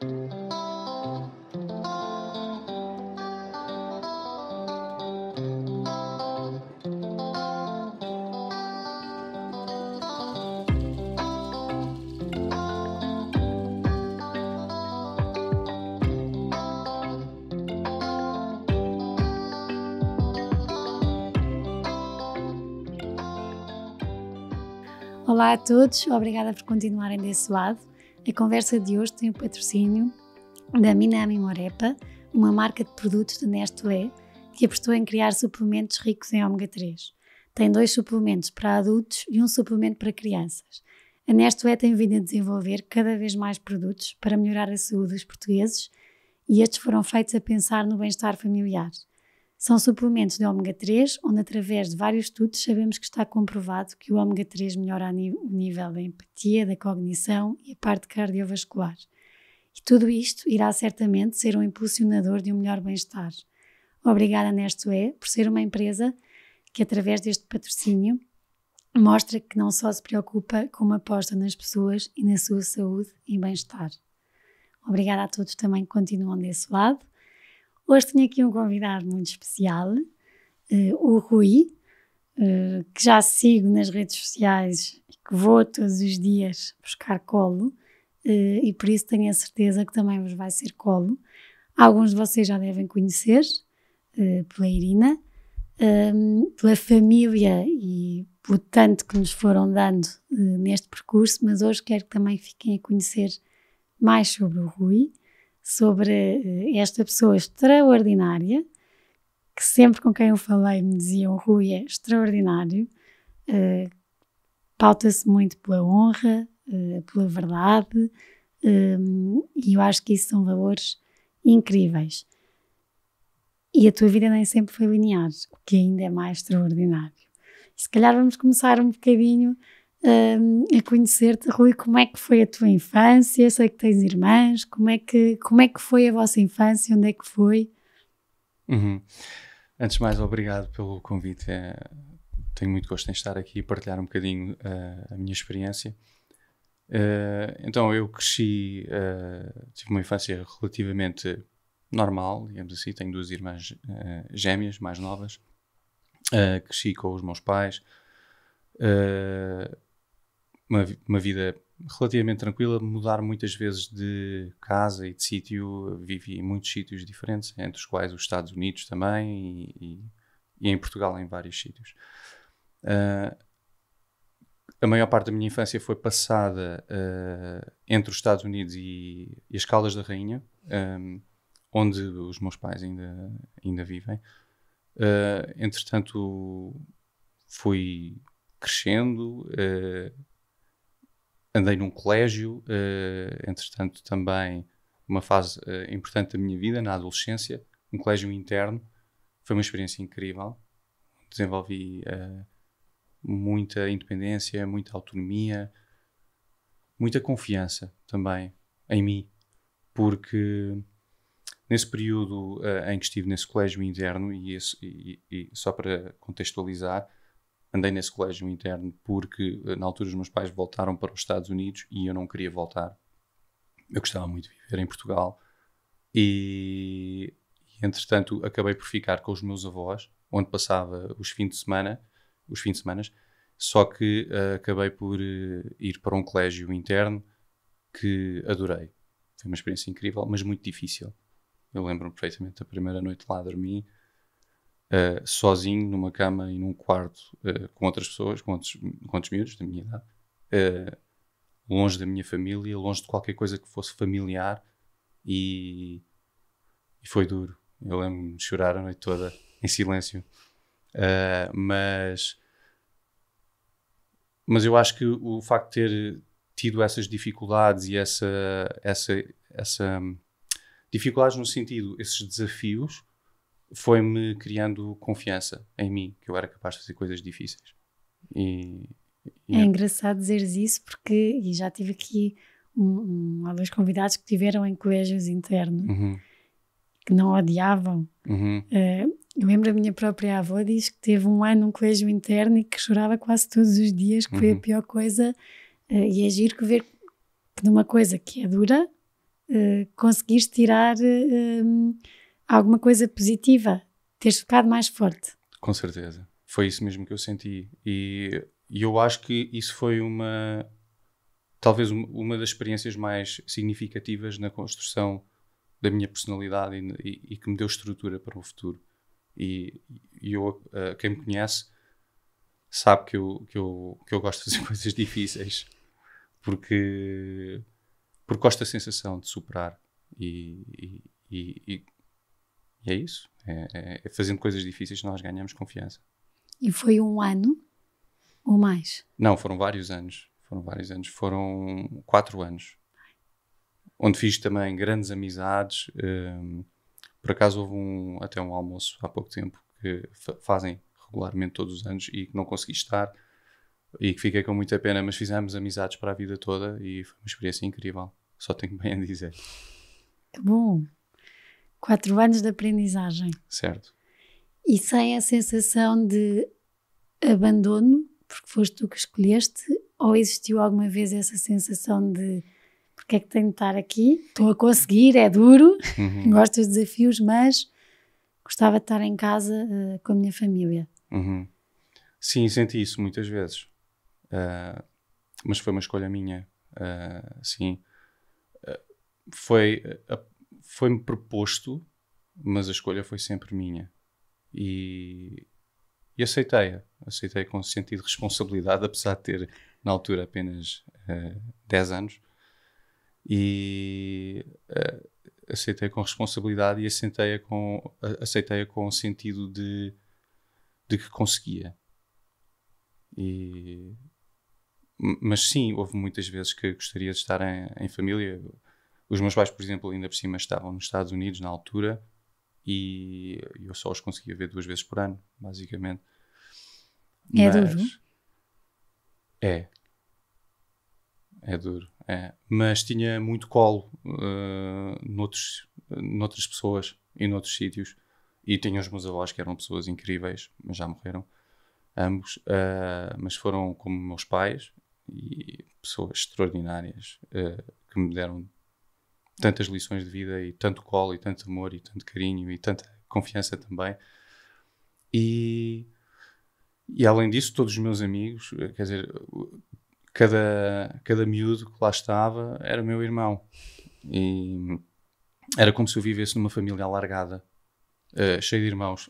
Olá a todos, obrigada por continuarem desse lado. A conversa de hoje tem o patrocínio da Minami Morepa, uma marca de produtos da Nestlé que apostou em criar suplementos ricos em ômega 3. Tem dois suplementos para adultos e um suplemento para crianças. A Nestlé tem vindo a desenvolver cada vez mais produtos para melhorar a saúde dos portugues e estes foram feitos a pensar no bem-estar familiar. São suplementos de ômega 3, onde através de vários estudos sabemos que está comprovado que o ômega 3 melhora o nível da empatia, da cognição e a parte cardiovascular. E tudo isto irá certamente ser um impulsionador de um melhor bem-estar. Obrigada, Nestlé, por ser uma empresa que, através deste patrocínio, mostra que não só se preocupa com uma aposta nas pessoas e na sua saúde e bem-estar. Obrigada a todos também que continuam desse lado. Hoje tenho aqui um convidado muito especial, uh, o Rui, uh, que já sigo nas redes sociais e que vou todos os dias buscar colo, uh, e por isso tenho a certeza que também vos vai ser colo. Alguns de vocês já devem conhecer, pela Irina, um, pela família e pelo tanto que nos foram dando neste percurso, mas hoje quero que também fiquem a conhecer mais sobre o Rui sobre eh, esta pessoa extraordinária, que sempre com quem eu falei me diziam: Rui é extraordinário, uh, pauta-se muito pela honra, uh, pela verdade, e eu acho que isso são valores incríveis. E a tua vida nem sempre foi linear, o que ainda é mais extraordinário. Se calhar vamos começar um bocadinho a conhecer-te, Rui, como é que foi a tua infância? Sei que tens irmãs, como é que, como é que foi a vossa infância? Onde é que foi? Uhum. Antes de mais, obrigado pelo convite. É, tenho muito gosto em estar aqui e partilhar um bocadinho uh, a minha experiência. Uh, então, eu cresci, uh, tive uma infância relativamente normal, digamos assim. Tenho duas irmãs gêmeas, mais novas. cresci com os meus pais. Uh, uma, uma vida relativamente tranquila, mudar muitas vezes de casa e de sítio, vivi em muitos sítios diferentes, entre os quais os Estados Unidos também e, e, e em Portugal em vários sítios. Uh, a maior parte da minha infância foi passada uh, entre os Estados Unidos e, e, as Caldas da Rainha, um, onde os meus pais ainda, ainda vivem. Uh, entretanto, fui crescendo, andei num colégio, uh, entretanto também uma fase uh, importante da minha vida, na adolescência, um colégio interno, foi uma experiência incrível, desenvolvi uh, muita independência, muita autonomia, muita confiança também em mim, porque nesse período uh, em que estive nesse colégio interno, e, esse, e, e, só para contextualizar, andei nesse colégio interno porque eh, na altura os meus pais voltaram para os Estados Unidos e eu não queria voltar. Eu gostava muito de viver em Portugal e, e entretanto acabei por ficar com os meus avós, onde passava os fins de semana, os fins de semana, só que uh, acabei por uh, ir para um colégio interno que adorei. Foi uma experiência incrível, mas muito difícil. Eu lembro-me perfeitamente da primeira noite lá dormi uh, sozinho numa cama e num quarto uh, com outras pessoas, com outros, com outros miúdos da minha idade, uh, longe da minha família, longe de qualquer coisa que fosse familiar e, e foi duro. Eu lembro-me de chorar a noite toda em silêncio. mas, mas eu acho que o facto de ter tido essas dificuldades e essa, essa, essa dificuldades no sentido, esses desafios, foi-me criando confiança em mim, que eu era capaz de fazer coisas difíceis. E, e é, é engraçado dizeres isso porque e já tive aqui um, um, há dois convidados que tiveram em colégios internos uhum. que não odiavam. Uhum. Uh, eu lembro a minha própria avó diz que teve um ano num colégio interno e que chorava quase todos os dias, que uhum. foi a uhum. pior coisa. Uh, e é giro que ver que numa coisa que é dura, uh, conseguiste tirar uh, alguma coisa positiva, teres ficado mais forte. Com certeza. Foi isso mesmo que eu senti. E, e eu acho que isso foi uma. Talvez uma das experiências mais significativas na construção da minha personalidade e, e, e que me deu estrutura para o futuro. E, e eu, uh, quem me conhece, sabe que eu, que, eu, que eu gosto de fazer coisas difíceis porque, porque gosto da sensação de superar e, e, e, e é isso. É, é, é, fazendo coisas difíceis nós ganhamos confiança. E foi um ano ou mais? Não, foram vários anos. Foram vários anos. Foram quatro anos. Onde fiz também grandes amizades. Um, por acaso houve um, até um almoço há pouco tempo que fazem regularmente todos os anos e que não consegui estar e que fiquei com muita pena, mas fizemos amizades para a vida toda e foi uma experiência incrível. Só tenho bem a dizer. Que bom! Quatro anos de aprendizagem. Certo. E sem a sensação de abandono, porque foste tu que escolheste, ou existiu alguma vez essa sensação de porque é que tenho de estar aqui? Estou a conseguir, é duro, uhum. gosto dos desafios, mas gostava de estar em casa uh, com a minha família. Uhum. Sim, senti isso muitas vezes. Uh, mas foi uma escolha minha. Uh, sim. Uh, foi, foi-me proposto, mas a escolha foi sempre minha. E, e aceitei-a. Aceitei com sentido de responsabilidade, apesar de ter, na altura, apenas uh, 10 anos. E aceitei com responsabilidade e aceitei-a com, aceitei com o sentido de, de que conseguia. E, mas sim, houve muitas vezes que gostaria de estar em, em, família. Os meus pais, por exemplo, ainda por cima estavam nos Estados Unidos na altura e eu só os conseguia ver duas vezes por ano, basicamente. É mas, duro? É. É duro, é. Mas tinha muito colo uh, noutros, noutras pessoas e noutros sítios. E tinha os meus avós que eram pessoas incríveis, mas já morreram ambos, uh, mas foram como meus pais e pessoas extraordinárias uh, que me deram tantas lições de vida e tanto colo e tanto amor e tanto carinho e tanta confiança também. E, e além disso, todos os meus amigos, eh, quer dizer, cada, cada miúdo que lá estava era meu irmão. E era como se eu vivesse numa família alargada, uh, cheia de irmãos.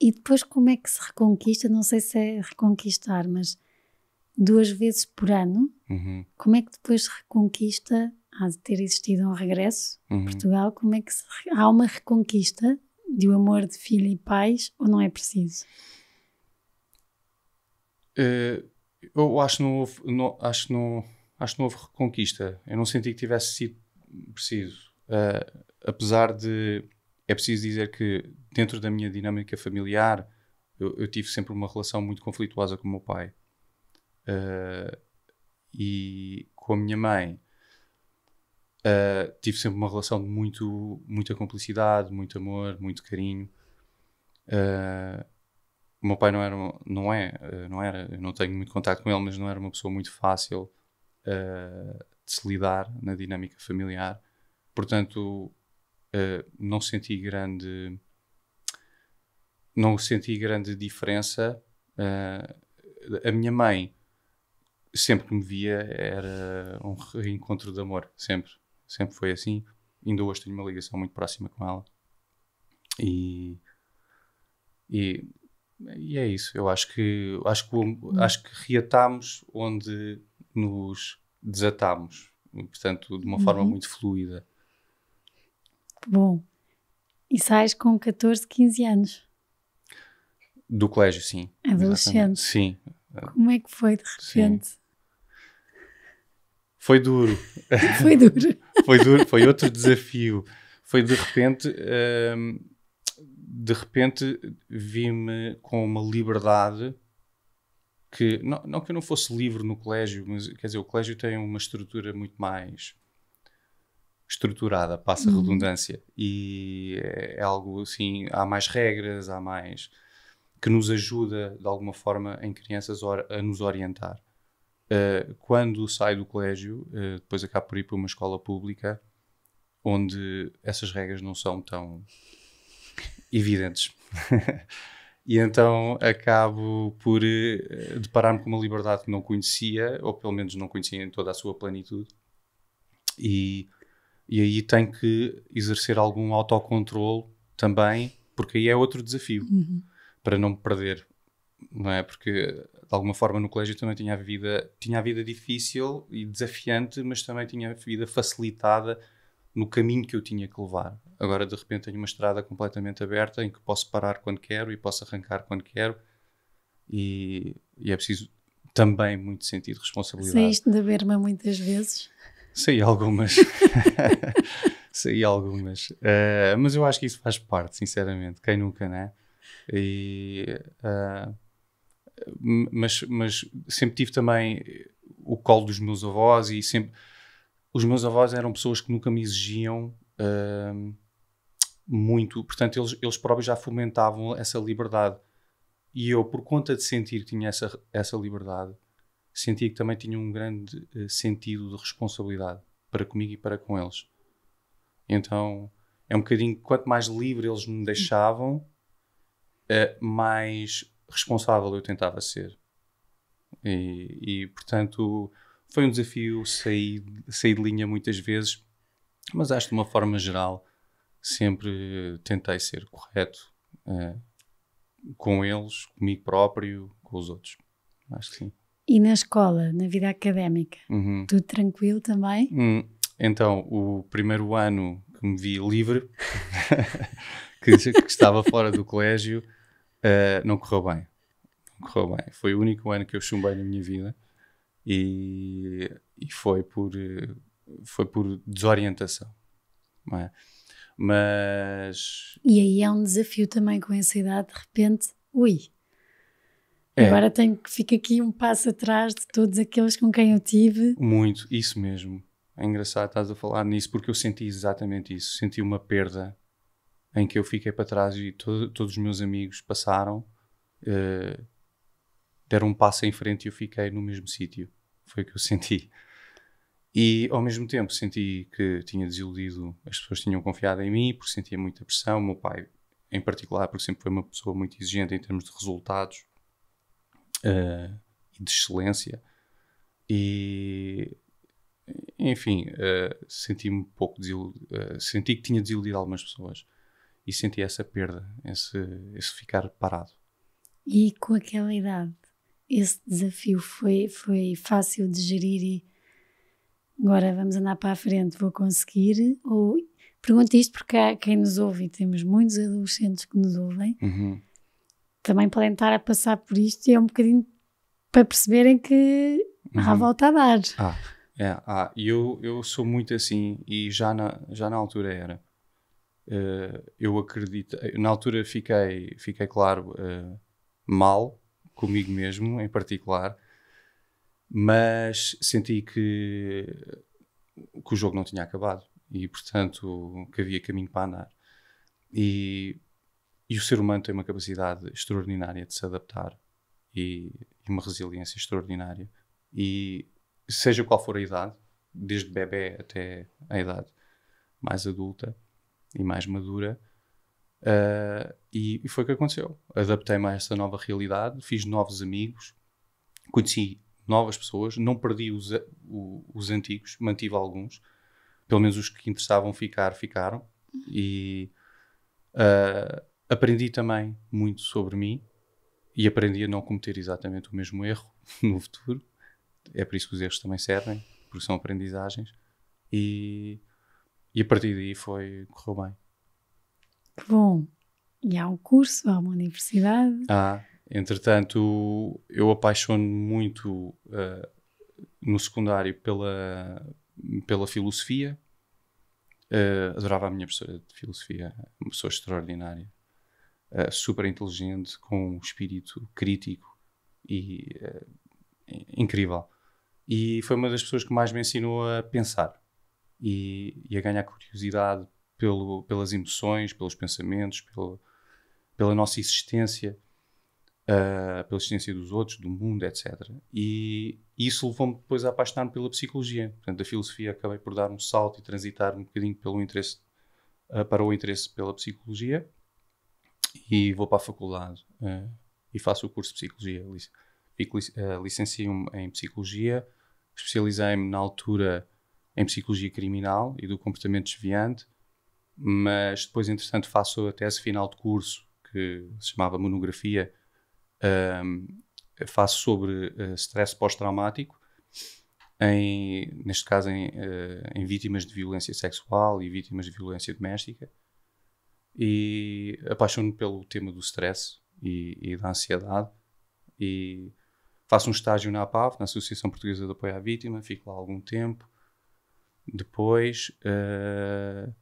e depois, como é que se reconquista? Não sei se é reconquistar, mas duas vezes por ano, uhum. como é que depois se reconquista? Há de ter existido um regresso uhum. a Portugal, como é que se, há uma reconquista de um amor de filho e pais ou não é preciso? Uh, eu acho que não houve, não, acho que não, acho que não houve reconquista. Eu não senti que tivesse sido preciso. Uh, apesar de. É preciso dizer que, dentro da minha dinâmica familiar, eu, eu tive sempre uma relação muito conflituosa com o meu pai. Uh, e com a minha mãe uh, tive sempre uma relação de muito, muita cumplicidade, muito amor, muito carinho. Uh, o meu pai não era, não é, não era, eu não tenho muito contato com ele, mas não era uma pessoa muito fácil de se lidar na dinâmica familiar. Portanto, não senti grande, não senti grande diferença. a minha mãe sempre que me via era um reencontro de amor, sempre, sempre foi assim. Ainda hoje tenho uma ligação muito próxima com ela. E, e, e é isso. Eu acho que acho que, acho que reatámos onde nos desatámos, portanto, de uma uhum. forma muito fluida. Bom, e sais com 14, 15 anos? Do colégio, sim. Adolescente. Sim. Como é que foi de repente? Sim. Foi duro. Foi duro. Foi duro, foi outro desafio. Foi de repente, hum, de repente vi-me com uma liberdade que, não, não que eu não fosse livre no colégio, mas quer dizer, o colégio tem uma estrutura muito mais estruturada, passa uhum. redundância, e é, é algo assim, há mais regras, há mais que nos ajuda de alguma forma em crianças a nos orientar. Uh, quando saio do colégio, uh, depois acabo por ir para uma escola pública onde essas regras não são tão evidentes. e então acabo por uh, deparar-me com uma liberdade que não conhecia, ou pelo menos não conhecia em toda a sua plenitude. E, e aí tenho que exercer algum autocontrole também, porque aí é outro desafio, Uhum. para não me perder. Não é? Porque de alguma forma no colégio também tinha a vida, tinha a vida difícil e desafiante, mas também tinha a vida facilitada no caminho que eu tinha que levar. Agora de repente tenho uma estrada completamente aberta em que posso parar quando quero e posso arrancar quando quero e, e é preciso também muito sentido de responsabilidade. Saíste da berma muitas vezes. Saí algumas. Saí algumas. Uh, mas eu acho que isso faz parte, sinceramente. Quem nunca, né? E, uh, mas, mas sempre tive também o colo dos meus avós e sempre. Os meus avós eram pessoas que nunca me exigiam uh, muito, portanto, eles, eles próprios já fomentavam essa liberdade. E eu, por conta de sentir que tinha essa, essa liberdade, sentia que também tinha um grande uh, sentido de responsabilidade para comigo e para com eles. Então é um bocadinho, quanto mais livre eles me deixavam, uh, mais responsável eu tentava ser. E, e, portanto foi um desafio sair, sair de linha muitas vezes, mas acho que de uma forma geral sempre tentei ser correto uh, com eles, comigo próprio, com os outros. Acho que sim. E na escola, na vida académica, Uhum. tudo tranquilo também? Hum, então, o primeiro ano que me vi livre, que, que estava fora do colégio, uh, não correu bem. Não correu bem. Foi o único ano que eu chumbei na minha vida e, e foi, por, uh, foi por desorientação. é? Mas. E aí é um desafio também com essa idade, de repente, ui. É. Agora tenho que ficar aqui um passo atrás de todos aqueles com quem eu tive. Muito, isso mesmo. É engraçado estás a falar nisso porque eu senti exatamente isso. Senti uma perda em que eu fiquei para trás e to todos os meus amigos passaram, uh, deram um passo em frente e eu fiquei no mesmo sítio. Foi o que eu senti. E ao mesmo tempo senti que tinha desiludido, as pessoas tinham confiado em mim porque sentia muita pressão. O meu pai, em particular, porque sempre foi uma pessoa muito exigente em termos de resultados uh, e de excelência. E enfim, uh, senti-me um pouco desiludido, uh, senti que tinha desiludido algumas pessoas e senti essa perda, esse, esse ficar parado. E com aquela idade, esse desafio foi, foi fácil de gerir e agora vamos andar para a frente, vou conseguir? Ou pergunto isto porque há quem nos ouve e temos muitos adolescentes que nos ouvem, uhum. também podem estar a passar por isto e é um bocadinho para perceberem que uhum. há volta a dar. Ah. É, ah, eu, eu sou muito assim e já na, já na altura era. Uh, eu acredito. Na altura fiquei, fiquei claro, uh, mal comigo mesmo, em particular, mas senti que, que o jogo não tinha acabado e, portanto, que havia caminho para andar. E, e o ser humano tem uma capacidade extraordinária de se adaptar e, e uma resiliência extraordinária. E seja qual for a idade, desde bebê até a idade mais adulta e mais madura. Uh, e, e, foi o que aconteceu. Adaptei-me a essa nova realidade, fiz novos amigos, conheci novas pessoas, não perdi os, o, os antigos, mantive alguns, pelo menos os que interessavam ficar, ficaram. E uh, aprendi também muito sobre mim e aprendi a não cometer exatamente o mesmo erro no futuro é por isso que os erros também servem, porque são aprendizagens. E, e a partir daí foi, correu bem. Que bom. E há um curso, há uma universidade. Ah, entretanto, eu apaixono muito uh, no secundário pela, pela filosofia. Uh, adorava a minha professora de filosofia, uma pessoa extraordinária, uh, super inteligente, com um espírito crítico e incrível. E foi uma das pessoas que mais me ensinou a pensar e, e a ganhar curiosidade pelo, pelas emoções, pelos pensamentos, pelo, pela nossa existência. uh, pela existência dos outros, do mundo, etc. E isso levou-me depois a apaixonar-me pela psicologia. Portanto, da filosofia acabei por dar um salto e transitar um bocadinho pelo interesse, uh, para o interesse pela psicologia e vou para a faculdade uh, e faço o curso de psicologia. Fico, licencio-me em psicologia, especializei-me na altura em psicologia criminal e do comportamento desviante, mas depois, entretanto, faço a tese final de curso que se chamava monografia um, faço sobre uh, stress pós-traumático, neste caso em, uh, em, vítimas de violência sexual e vítimas de violência doméstica. E apaixono-me pelo tema do stress e, e, da ansiedade. E faço um estágio na APAV, na Associação Portuguesa de Apoio à Vítima, fico lá algum tempo. Depois, uh,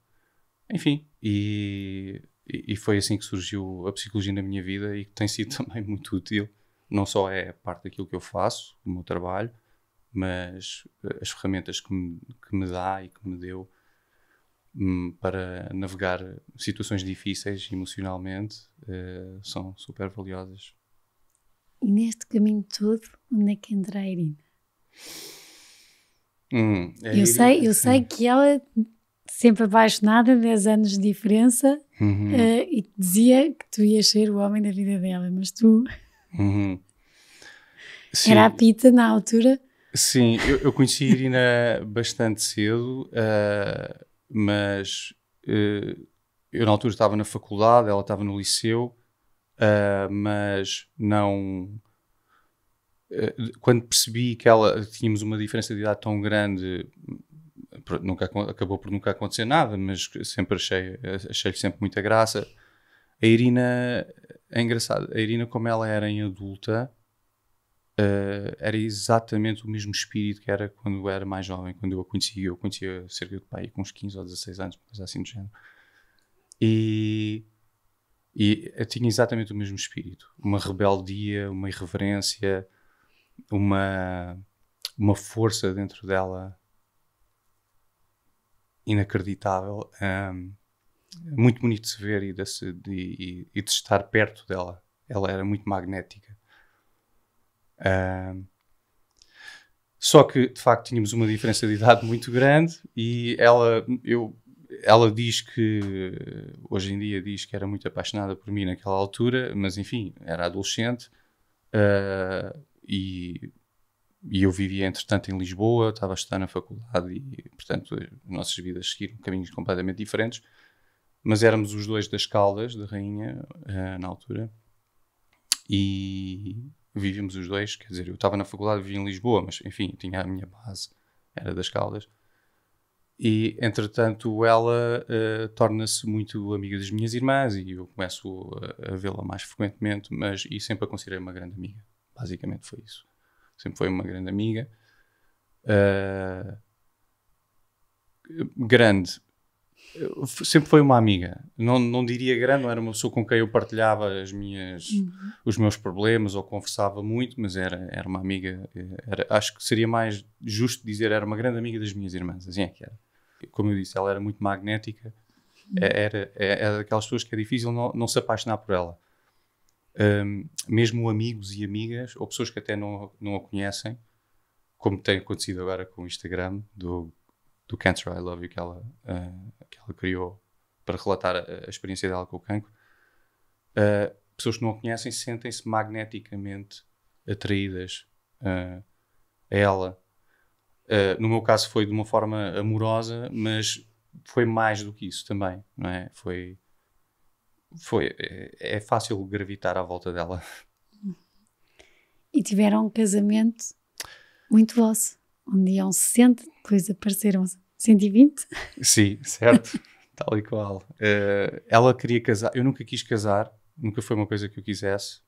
enfim, e e, foi assim que surgiu a psicologia na minha vida e que tem sido também muito útil. Não só é parte daquilo que eu faço, do meu trabalho, mas eh, as ferramentas que me, que me dá e que me deu hum, para navegar situações difíceis emocionalmente uh, são super valiosas. E neste caminho todo, onde é que entra a Irina? Hum, a eu, sei, eu sei que ela sempre apaixonada, 10 anos de diferença, uhum. uh, e dizia que tu ias ser o homem da vida dela, mas tu. Uhum. Era a Pita na altura. Sim, eu, eu conheci a Irina bastante cedo, uh, mas uh, eu na altura estava na faculdade, ela estava no liceu, mas não. Quando percebi que ela tínhamos uma diferença de idade tão grande, nunca acabou por nunca acontecer nada, mas sempre achei achei-lhe sempre muita graça. A Irina é engraçado, a Irina como ela era em adulta uh, era exatamente o mesmo espírito que era quando eu era mais jovem, quando eu a conhecia, eu conhecia cerca de pai com uns 15 ou 16 anos, coisa assim do género. E e tinha exatamente o mesmo espírito, uma rebeldia, uma irreverência, uma uma força dentro dela inacreditável. Um, muito bonito de se ver e de, de, e de, estar perto dela. Ela era muito magnética. Um, só que, de facto, tínhamos uma diferença de idade muito grande e ela, eu, ela diz que, hoje em dia, diz que era muito apaixonada por mim naquela altura, mas enfim, era adolescente uh, e e eu vivia, entretanto, em Lisboa, estava a estudar na faculdade e, portanto, as nossas vidas seguiram caminhos completamente diferentes. Mas éramos os dois das Caldas, da Rainha, uh, na altura, e vivíamos os dois. Quer dizer, eu estava na faculdade, vivia em Lisboa, mas, enfim, tinha a minha base, era das Caldas. E, entretanto, ela uh, torna-se muito amiga das minhas irmãs e eu começo a, a vê-la mais frequentemente, mas e sempre a considerei uma grande amiga. Basicamente foi isso sempre foi uma grande amiga. Uh, grande, sempre foi uma amiga. Não, não diria grande, não era uma pessoa com quem eu partilhava as minhas, uhum. os meus problemas ou conversava muito, mas era, era uma amiga. Era, acho que seria mais justo dizer era uma grande amiga das minhas irmãs. Assim é que era. Como eu disse, ela era muito magnética. Uhum. Era, era, era daquelas pessoas que é difícil não, não se apaixonar por ela um, mesmo amigos e amigas, ou pessoas que até não, não a conhecem, como tem acontecido agora com o Instagram do, do Cancer I Love You que ela, uh, que ela criou para relatar a, a, experiência dela com o cancro. Uh, pessoas que não a conhecem sentem-se magneticamente atraídas uh, a ela. no meu caso foi de uma forma amorosa, mas foi mais do que isso também, não é? Foi foi, é, é fácil gravitar à volta dela. E tiveram um casamento muito vosso, onde iam 60, depois apareceram 120. Sim, certo, tal e qual. Uh, ela queria casar, eu nunca quis casar, nunca foi uma coisa que eu quisesse.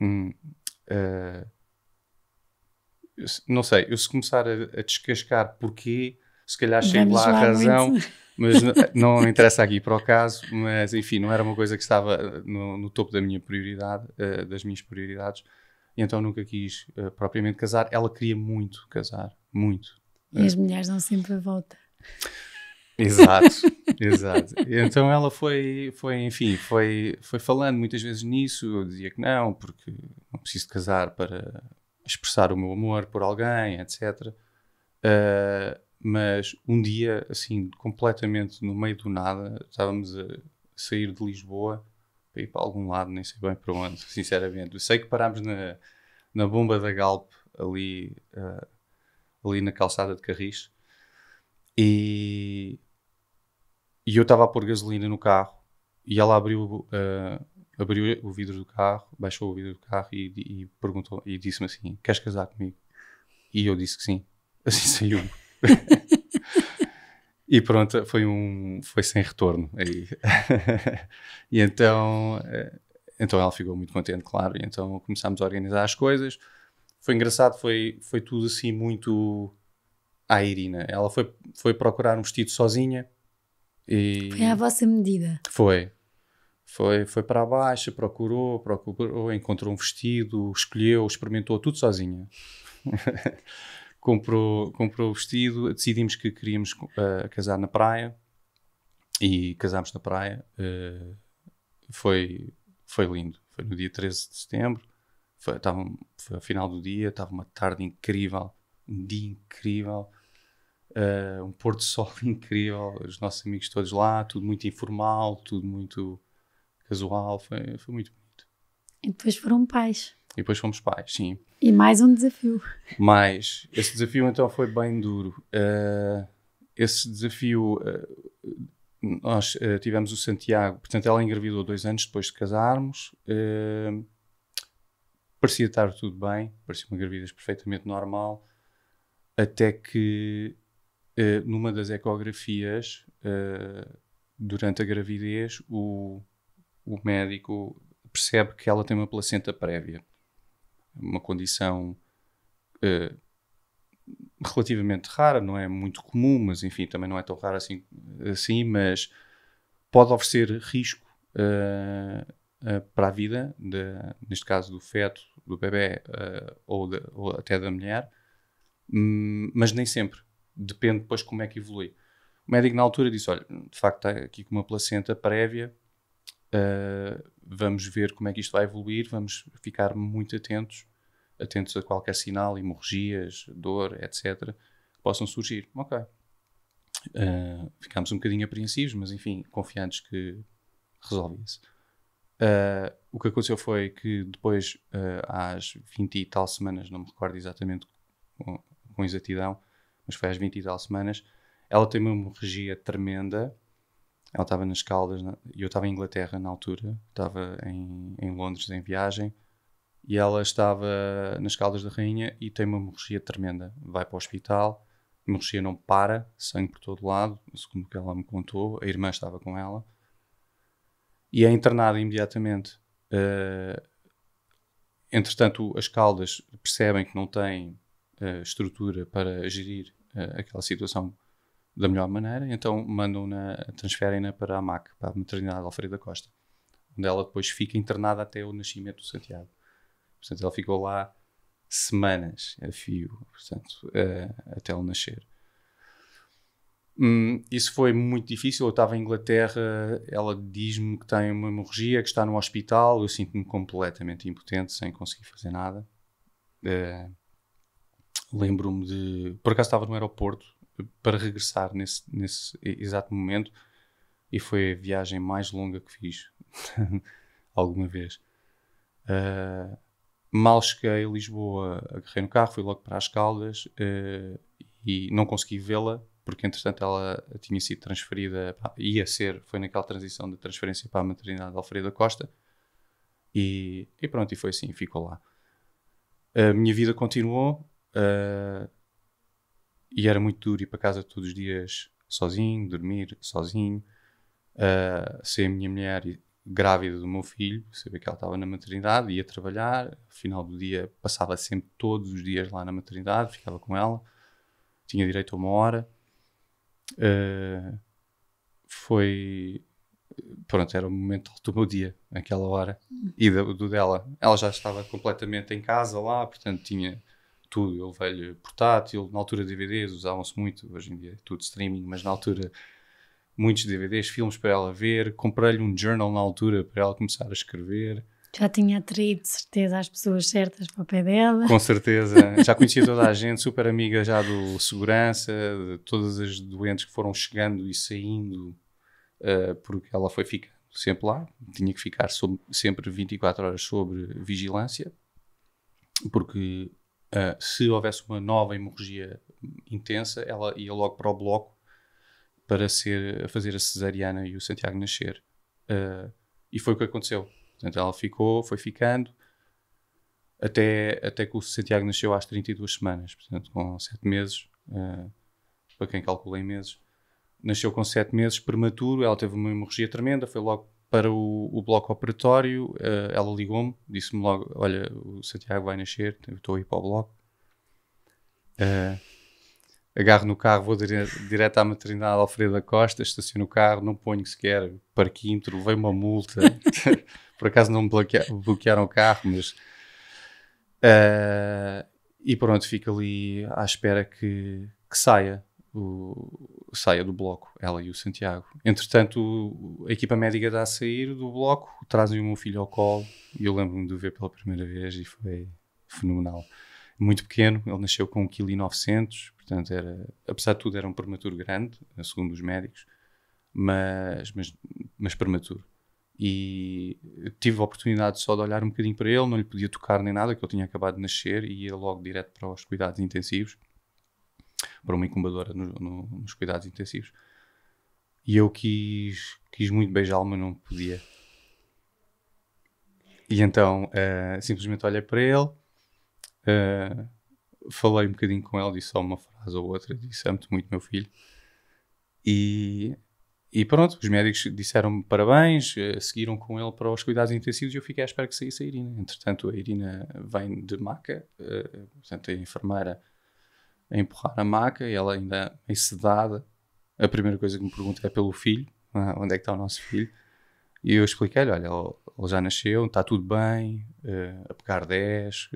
Hum, uh, não sei, eu se começar a, a descascar porquê, se calhar chego lá à razão. Muito mas não, não, interessa aqui para o caso, mas enfim, não era uma coisa que estava no, no topo da minha prioridade, uh, das minhas prioridades, e então nunca quis uh, propriamente casar. Ela queria muito casar, muito. E as mulheres dão sempre a volta. Exato, exato. Então ela foi, foi enfim, foi, foi falando muitas vezes nisso. Eu dizia que não, porque não preciso casar para expressar o meu amor por alguém, etc. Uh, mas um dia, assim, completamente no meio do nada, estávamos a sair de Lisboa para ir para algum lado, nem sei bem para onde, sinceramente. Eu sei que parámos na, na bomba da Galp, ali, uh, ali na calçada de Carris, e, e eu estava a pôr gasolina no carro, e ela abriu, uh, abriu o vidro do carro, baixou o vidro do carro e, e perguntou, e disse-me assim, queres casar comigo? E eu disse que sim. Assim saiu. E pronto, foi um foi sem retorno aí. e então, eh, então ela ficou muito contente, claro. E então começámos a organizar as coisas. Foi engraçado, foi, foi tudo assim muito à Irina. Ela foi, foi procurar um vestido sozinha. E foi à vossa medida. Foi. Foi, foi para baixo, procurou, procurou, encontrou um vestido, escolheu, experimentou tudo sozinha. comprou, comprou o vestido, decidimos que queríamos uh, casar na praia e casámos na praia. Uh, foi, foi lindo. Foi no dia 13 de setembro. Foi, tava, foi ao final do dia, estava uma tarde incrível, um dia incrível, uh, um pôr do sol incrível, os nossos amigos todos lá, tudo muito informal, tudo muito casual, foi, foi muito bonito. E depois foram pais. E depois fomos pais, sim. E mais um desafio. Mais. Esse desafio então foi bem duro. Uh, esse desafio, uh, nós uh, tivemos o Santiago, portanto ela engravidou dois anos depois de casarmos. parecia estar tudo bem, parecia uma gravidez perfeitamente normal, até que numa das ecografias, durante a gravidez, o, o médico percebe que ela tem uma placenta prévia uma condição uh, relativamente rara, não é muito comum, mas enfim, também não é tão rara assim, assim mas pode oferecer risco uh, uh, para a vida, de, neste caso do feto, do bebê ou, de, ou, até da mulher, um, mas nem sempre. Depende depois como é que evolui. O médico na altura disse: Olha, de facto está aqui com uma placenta prévia, Uh, vamos ver como é que isto vai evoluir, vamos ficar muito atentos, atentos a qualquer sinal, hemorragias, dor, etc., que possam surgir. Ok. Uh, ficámos um bocadinho apreensivos, mas enfim, confiantes que resolvia-se. Uh, o que aconteceu foi que depois, às 20 e tal semanas, não me recordo exatamente com, com exatidão, mas foi às 20 e tal semanas, ela tem uma hemorragia tremenda ela estava nas Caldas e eu estava em Inglaterra na altura, estava em, em Londres em viagem e ela estava nas Caldas da Rainha e tem uma hemorragia tremenda. Vai para o hospital, a hemorragia não para, sangue por todo lado, segundo o que ela me contou, a irmã estava com ela e é internada imediatamente. Uh, entretanto, as Caldas percebem que não têm uh, estrutura para gerir uh, aquela situação da melhor maneira, então mandam-na, transferem-na para a MAC, para a Maternidade Alfredo da Costa, onde ela depois fica internada até o nascimento do Santiago. Portanto, ela ficou lá semanas a fio, portanto, uh, até ele nascer. Hum, isso foi muito difícil. Eu estava em Inglaterra, ela diz-me que tem uma hemorragia, que está no hospital. Eu sinto-me completamente impotente, sem conseguir fazer nada. Uh, Lembro-me de. Por acaso estava no aeroporto para regressar nesse, nesse exato momento e foi a viagem mais longa que fiz alguma vez. Uh, mal cheguei a Lisboa, agarrei no carro, fui logo para as Caldas uh, e não consegui vê-la porque entretanto ela tinha sido transferida, ia ser, foi naquela transição de transferência para a maternidade de Alfredo da Costa e, e, pronto, e foi assim, ficou lá. A minha vida continuou, uh, e era muito duro ir para casa todos os dias sozinho, dormir sozinho, uh, ser a minha mulher grávida do meu filho, saber que ela estava na maternidade, ia trabalhar, ao final do dia passava sempre todos os dias lá na maternidade, ficava com ela, tinha direito a uma hora. Uh, foi. Pronto, era o momento do meu dia, naquela hora, e do, do dela. Ela já estava completamente em casa lá, portanto tinha tudo. Eu velho portátil, na altura DVDs usavam-se muito, hoje em dia é tudo streaming, mas na altura muitos DVDs, filmes para ela ver, comprei-lhe um journal na altura para ela começar a escrever. Já tinha atraído de certeza as pessoas certas para o pé dela. Com certeza. Já conhecia toda a gente, super amiga já do segurança, de todas as doentes que foram chegando e saindo, uh, porque ela foi ficando sempre lá. Tinha que ficar sob, sempre 24 horas sobre vigilância, porque uh, se houvesse uma nova hemorragia intensa, ela ia logo para o bloco para ser, fazer a cesariana e o Santiago nascer. Uh, e foi o que aconteceu. Portanto, ela ficou, foi ficando, até, até que o Santiago nasceu às 32 semanas, portanto, com 7 meses, uh, para quem calcula em meses. Nasceu com 7 meses, prematuro, ela teve uma hemorragia tremenda, foi logo para o, o bloco operatório, uh, ela ligou-me, disse-me logo, olha, o Santiago vai nascer, estou a ir para o bloco. Uh, agarro no carro, vou dire direto à maternidade Alfredo da Costa, estaciono o carro, não ponho sequer parquímetro, veio uma multa. Por acaso não me bloquearam o carro, mas. Uh, e pronto, fico ali à espera que, que saia. O, saia do bloco, ela e o Santiago. Entretanto, a equipa médica dá a sair do bloco, trazem o meu filho ao colo e eu lembro-me de o ver pela primeira vez e foi fenomenal. Muito pequeno, ele nasceu com 1,9 kg, Portanto, era, apesar de tudo, era um prematuro grande, segundo os médicos, mas, mas, mas prematuro. E tive a oportunidade só de olhar um bocadinho para ele, não lhe podia tocar nem nada, que ele tinha acabado de nascer e ia logo direto para os cuidados intensivos, para uma incubadora no, no, nos cuidados intensivos. E eu quis, quis muito beijá-lo, mas não podia. E então uh, simplesmente olhei para ele, uh, falei um bocadinho com ele, disse só uma frase ou outra, disse amo-te muito, meu filho. E, e pronto, os médicos disseram-me parabéns, uh, seguiram com ele para os cuidados intensivos e eu fiquei à espera que saísse a Irina. Entretanto, a Irina vem de maca, portanto, a enfermeira a empurrar a maca e ela ainda meio sedada. A primeira coisa que me pergunta é pelo filho, uh, onde é que está o nosso filho. E eu expliquei-lhe, olha, ele, já nasceu, está tudo bem, uh, a pegar 10,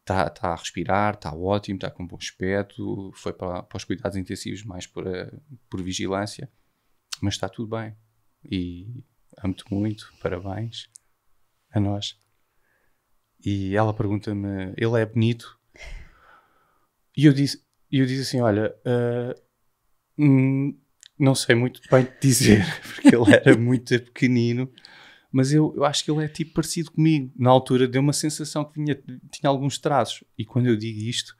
está tá a respirar, está ótimo, está com bom aspecto, foi para, para os cuidados intensivos mais por, a, por vigilância, mas está tudo bem. E amo-te muito, parabéns a nós. E ela pergunta-me: ele é bonito? E eu disse, eu disse assim: olha, uh, não sei muito bem te dizer, porque ele era muito pequenino mas eu, eu acho que ele é tipo parecido comigo. Na altura deu uma sensação que vinha, tinha alguns traços. E quando eu digo isto,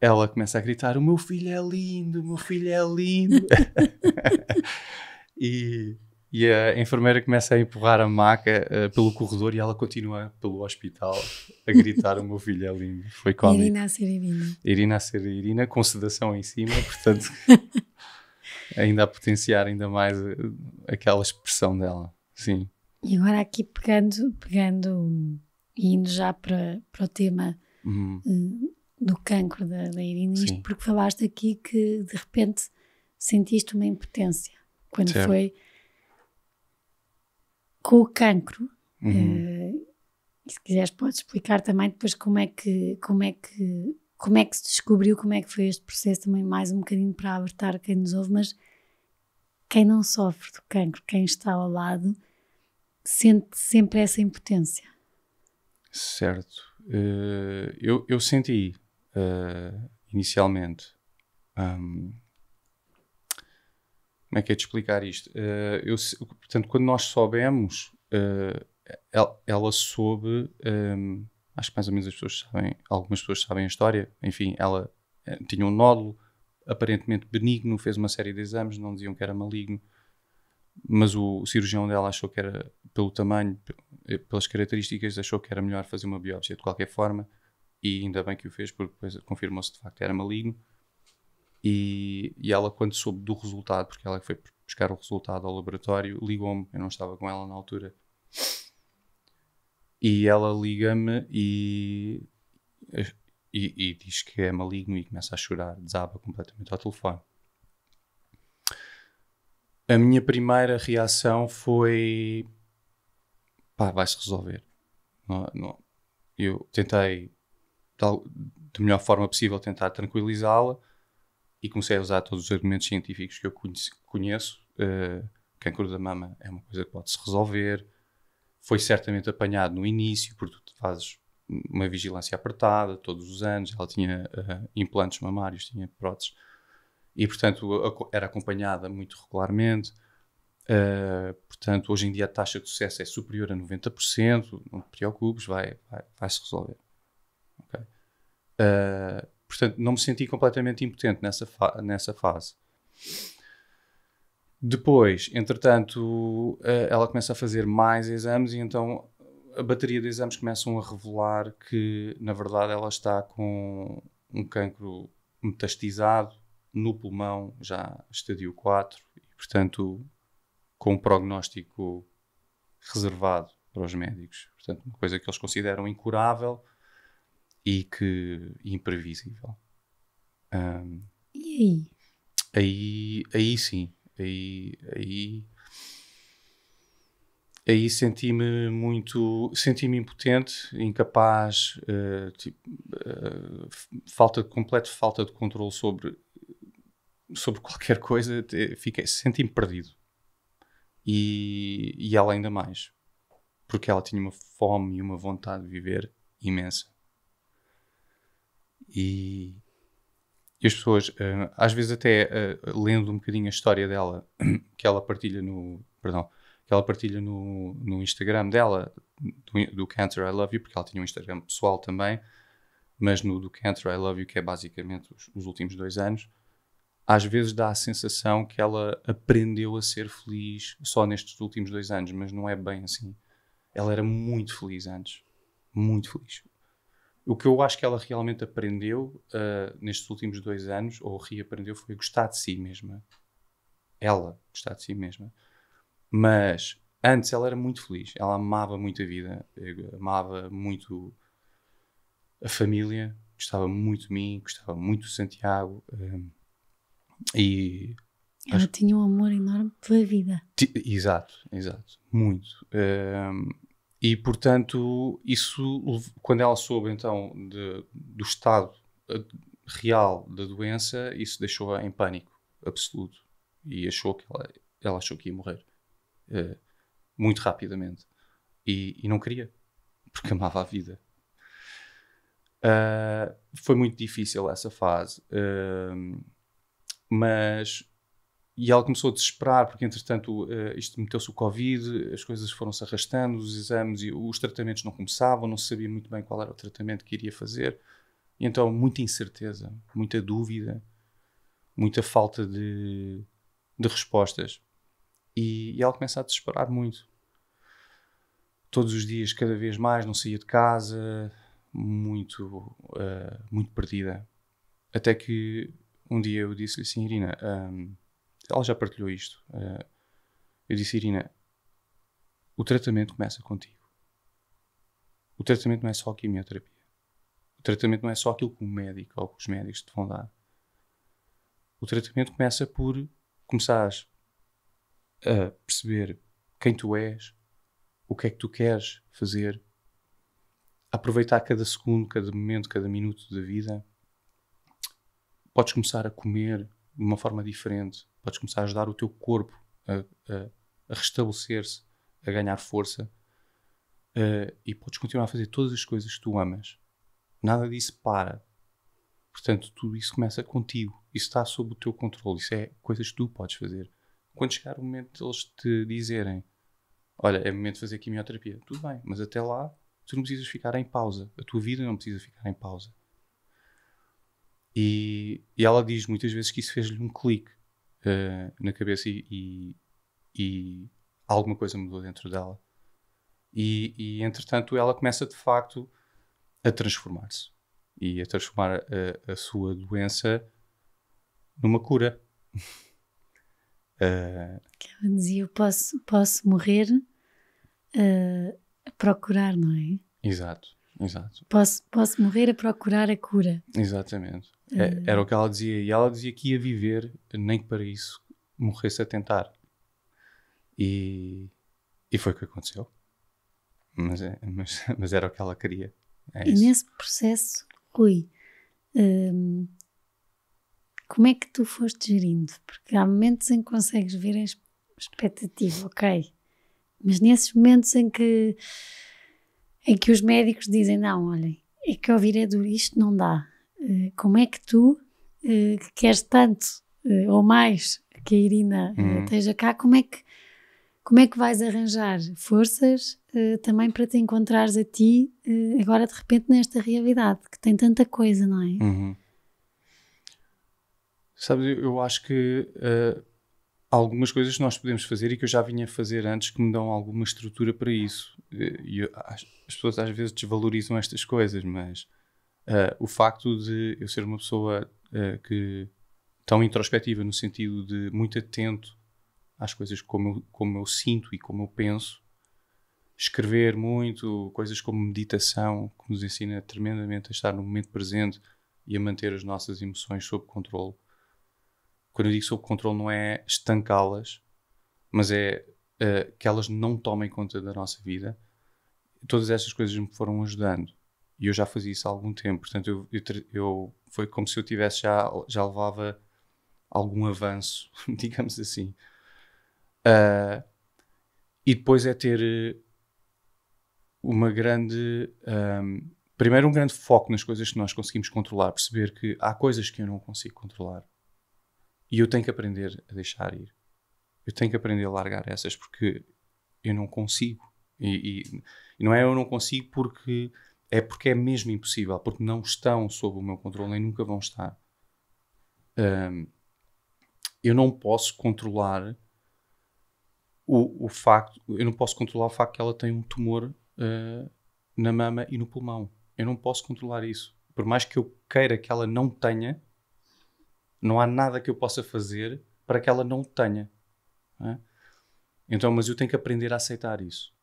ela começa a gritar: O meu filho é lindo, o meu filho é lindo. e, e a enfermeira começa a empurrar a maca uh, pelo corredor e ela continua pelo hospital a gritar: O meu filho é lindo. Foi cómico. Irina a ser Irina. Irina a ser Irina, com sedação em cima, portanto, ainda a potenciar ainda mais eh, aquela expressão dela. Sim. E agora aqui pegando, pegando e indo já para, para o tema uhum. uh, do cancro da, da Irina, isto porque falaste aqui que de repente sentiste uma impotência quando certo. foi com o cancro. Uhum. Uh, se quiseres podes explicar também depois como é que como é que como é que se descobriu como é que foi este processo também mais um bocadinho para alertar quem nos ouve mas quem não sofre do cancro quem está ao lado sente sempre essa impotência. Certo. Uh, eu, eu senti uh, inicialmente. Um, como é que é de explicar isto? Uh, eu, portanto, quando nós soubemos, ela, ela, soube. Um, acho que mais ou menos as pessoas sabem, algumas pessoas sabem a história. Enfim, ela tinha um nódulo aparentemente benigno, fez uma série de exames, não diziam que era maligno mas o, o, cirurgião dela achou que era, pelo tamanho, eh, pelas características, achou que era melhor fazer uma biópsia de qualquer forma, e ainda bem que o fez, porque depois confirmou-se de facto que era maligno. E, e, ela, quando soube do resultado, porque ela foi buscar o resultado ao laboratório, ligou-me, eu não estava com ela na altura. E ela liga-me e, e, e diz que é maligno e começa a chorar, desaba completamente ao telefone a minha primeira reação foi pá, vai-se resolver. Não, não. Eu tentei, da melhor forma possível, tentar tranquilizá-la, e comecei a usar todos os argumentos científicos que eu conheço. Uh, cancro da mama é uma coisa que pode-se resolver. Foi certamente apanhado no início, porque tu fazes uma vigilância apertada todos os anos. Ela tinha uh, implantes mamários, tinha próteses. E, portanto, era acompanhada muito regularmente. Uh, portanto, hoje em dia a taxa de sucesso é superior a 90%. Não te preocupes, vai, vai, vai se resolver. Okay? Uh, portanto, não me senti completamente impotente nessa, fa nessa fase. Depois, entretanto, ela começa a fazer mais exames e então a bateria de exames começam a revelar que, na verdade, ela está com um cancro metastizado no pulmão, já estadio 4, e, portanto, com um prognóstico reservado para os médicos. Portanto, uma coisa que eles consideram incurável e que imprevisível. Um, e aí? Aí, aí sim. Aí, aí, aí senti-me muito, senti-me impotente, incapaz, uh, tipo, uh, falta de completo falta de controle sobre sobre qualquer coisa, fiquei, senti-me perdido. E, e ela ainda mais. Porque ela tinha uma fome e uma vontade de viver imensa. E, e as pessoas, uh, às vezes até uh, lendo um bocadinho a história dela, que ela partilha no, perdão, que ela partilha no, no Instagram dela, do, do Cancer I Love You, porque ela tinha um Instagram pessoal também, mas no do Cancer I Love You, que é basicamente os, os últimos dois anos, às vezes dá a sensação que ela aprendeu a ser feliz só nestes últimos dois anos, mas não é bem assim. Ela era muito feliz antes. Muito feliz. O que eu acho que ela realmente aprendeu uh, nestes últimos dois anos, ou reaprendeu, foi gostar de si mesma. Ela gostar de si mesma. Mas antes ela era muito feliz. Ela amava muito a vida, amava muito a família, gostava muito de mim, gostava muito do Santiago. Uh, e ela acho... tinha um amor enorme pela vida. Exato, exato, muito. Um, e portanto, isso, quando ela soube então de, do estado eh, real da doença, isso deixou-a em pânico absoluto e achou que ela, ela achou que ia morrer uh, muito rapidamente e, e, não queria porque amava a vida. Uh, foi muito difícil essa fase. Uh, mas. E ela começou a desesperar, porque entretanto uh, isto meteu-se o Covid, as coisas foram-se arrastando, os exames e os tratamentos não começavam, não se sabia muito bem qual era o tratamento que iria fazer. E então muita incerteza, muita dúvida, muita falta de, de respostas. E, e ela começa a desesperar muito. Todos os dias, cada vez mais, não saía de casa, muito, uh, muito perdida. Até que um dia eu disse assim, Irina, um, ela já partilhou isto. Uh, eu disse, Irina, o tratamento começa contigo. O tratamento não é só a quimioterapia. O tratamento não é só aquilo que o médico ou que os médicos te vão dar. O tratamento começa por começares a perceber quem tu és, o que é que tu queres fazer, aproveitar cada segundo, cada momento, cada minuto da vida podes começar a comer de uma forma diferente, podes começar a ajudar o teu corpo a, a, a restabelecer-se, a ganhar força uh, e podes continuar a fazer todas as coisas que tu amas. Nada disso para. Portanto, tudo isso começa contigo. Isso está sob o teu controle. Isso é coisas que tu podes fazer. Quando chegar o momento de eles te dizerem: Olha, é momento de fazer quimioterapia, tudo bem, mas até lá tu não precisas ficar em pausa. A tua vida não precisa ficar em pausa. E, e ela diz muitas vezes que isso fez-lhe um clique uh, na cabeça e, e, e, alguma coisa mudou dentro dela. E, e entretanto ela começa de facto a transformar-se e a transformar a, a, sua doença numa cura. uh, ela dizia: Eu posso, posso morrer uh, a procurar, não é? Exato, exato. Posso, posso morrer a procurar a cura. Exatamente. É, era o que ela dizia. E ela dizia que ia viver, nem que para isso morresse a tentar. E, e foi o que aconteceu. Mas, é, mas, mas era o que ela queria. É e nesse processo, Rui, hum, como é que tu foste gerindo? Porque há momentos em que consegues ver a expectativa, ok, mas nesses momentos em que, em que os médicos dizem, não, olhem, é que ouvir é duro, isto não dá. Uh, como é que tu, que queres tanto uh, ou mais que a Irina uhum. esteja cá, como é que como é que vais arranjar forças uh, também para te encontrares a ti uh, agora de repente nesta realidade que tem tanta coisa, não é? Uhum. Sabes, eu acho que uh, algumas coisas que nós podemos fazer e que eu já vinha a fazer antes que me dão alguma estrutura para isso. E eu, as, as, pessoas às vezes desvalorizam estas coisas, mas o facto de eu ser uma pessoa que tão introspectiva no sentido de muito atento às coisas como eu, como eu sinto e como eu penso. Escrever muito, coisas como meditação, que nos ensina tremendamente a estar no momento presente e a manter as nossas emoções sob controle. Quando eu digo sob controle, não é estancá-las, mas é uh, que elas não tomem conta da nossa vida. Todas essas coisas me foram ajudando e eu já fazia isso há algum tempo. Portanto, eu, eu, eu foi como se eu tivesse já já levava algum avanço, digamos assim. Uh, e depois é ter eh, uma grande. Um, primeiro, um grande foco nas coisas que nós conseguimos controlar, perceber que há coisas que eu não consigo controlar e eu tenho que aprender a deixar ir. Eu tenho que aprender a largar essas porque eu não consigo. E, e, e não é eu não consigo porque é porque é mesmo impossível, porque não estão sob o meu controle nem nunca vão estar. Um, eu não posso controlar o, o facto, eu não posso controlar o facto que ela tem um tumor uh, na mama e no pulmão. Eu não posso controlar isso. Por mais que eu queira que ela não tenha, não há nada que eu possa fazer para que ela não tenha. É? Então, mas eu tenho que aprender a aceitar isso.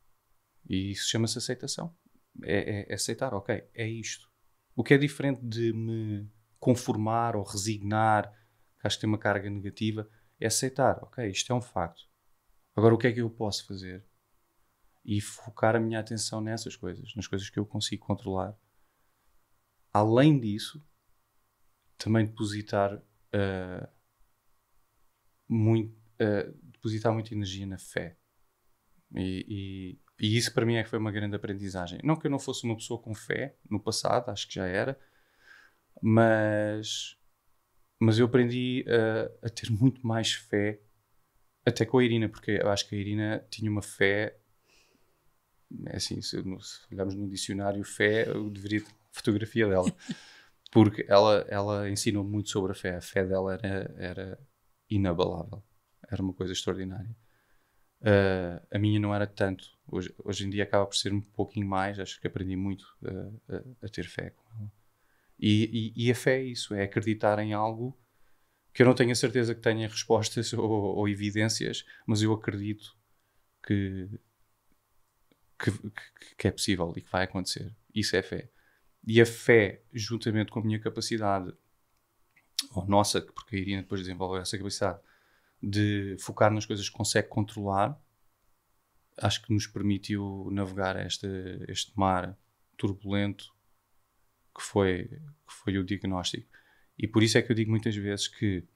E isso chama-se aceitação. É, é, é, aceitar, ok, é isto. O que é diferente de me conformar ou resignar, que acho que tem uma carga negativa, é aceitar, ok, isto é um facto. Agora, o que é que eu posso fazer? E focar a minha atenção nessas coisas, nas coisas que eu consigo controlar. Além disso, também depositar uh, muito, uh, depositar muita energia na fé. E, e, isso para mim é que foi uma grande aprendizagem. Não que eu não fosse uma pessoa com fé no passado, acho que já era, mas, mas eu aprendi a, a ter muito mais fé até com a Irina, porque eu acho que a Irina tinha uma fé. É assim, se, se olharmos no dicionário, fé, eu deveria ter fotografia dela. Porque ela, ela ensinou muito sobre a fé. A fé dela era, era inabalável. Era uma coisa extraordinária. Uh, a minha não era tanto. Hoje, hoje em dia acaba por ser um pouquinho mais. Acho que aprendi muito uh, a, a, ter fé com ela. E, e, e, a fé é isso: é acreditar em algo que eu não tenho a certeza que tenha respostas ou, ou evidências, mas eu acredito que, que, que, é possível e que vai acontecer. Isso é fé. E a fé, juntamente com a minha capacidade, ou nossa, porque a Irina depois desenvolveu essa capacidade de focar nas coisas que consegue controlar, acho que nos permitiu navegar este, este mar turbulento que foi, que foi o diagnóstico. E por isso é que eu digo muitas vezes que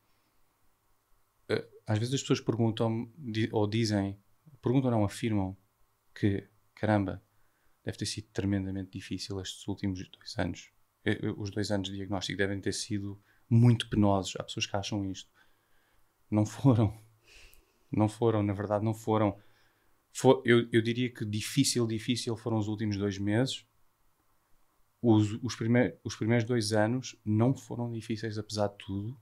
uh, às vezes as pessoas perguntam ou dizem, perguntam não, afirmam que caramba, deve ter sido tremendamente difícil estes últimos dois anos. Os dois anos de diagnóstico devem ter sido muito penosos. Há pessoas que acham isto. Não foram. Não foram, na verdade, não foram. For, eu, eu diria que difícil, difícil foram os últimos dois meses os, os, primeir, os primeiros dois anos não foram difíceis, apesar de tudo,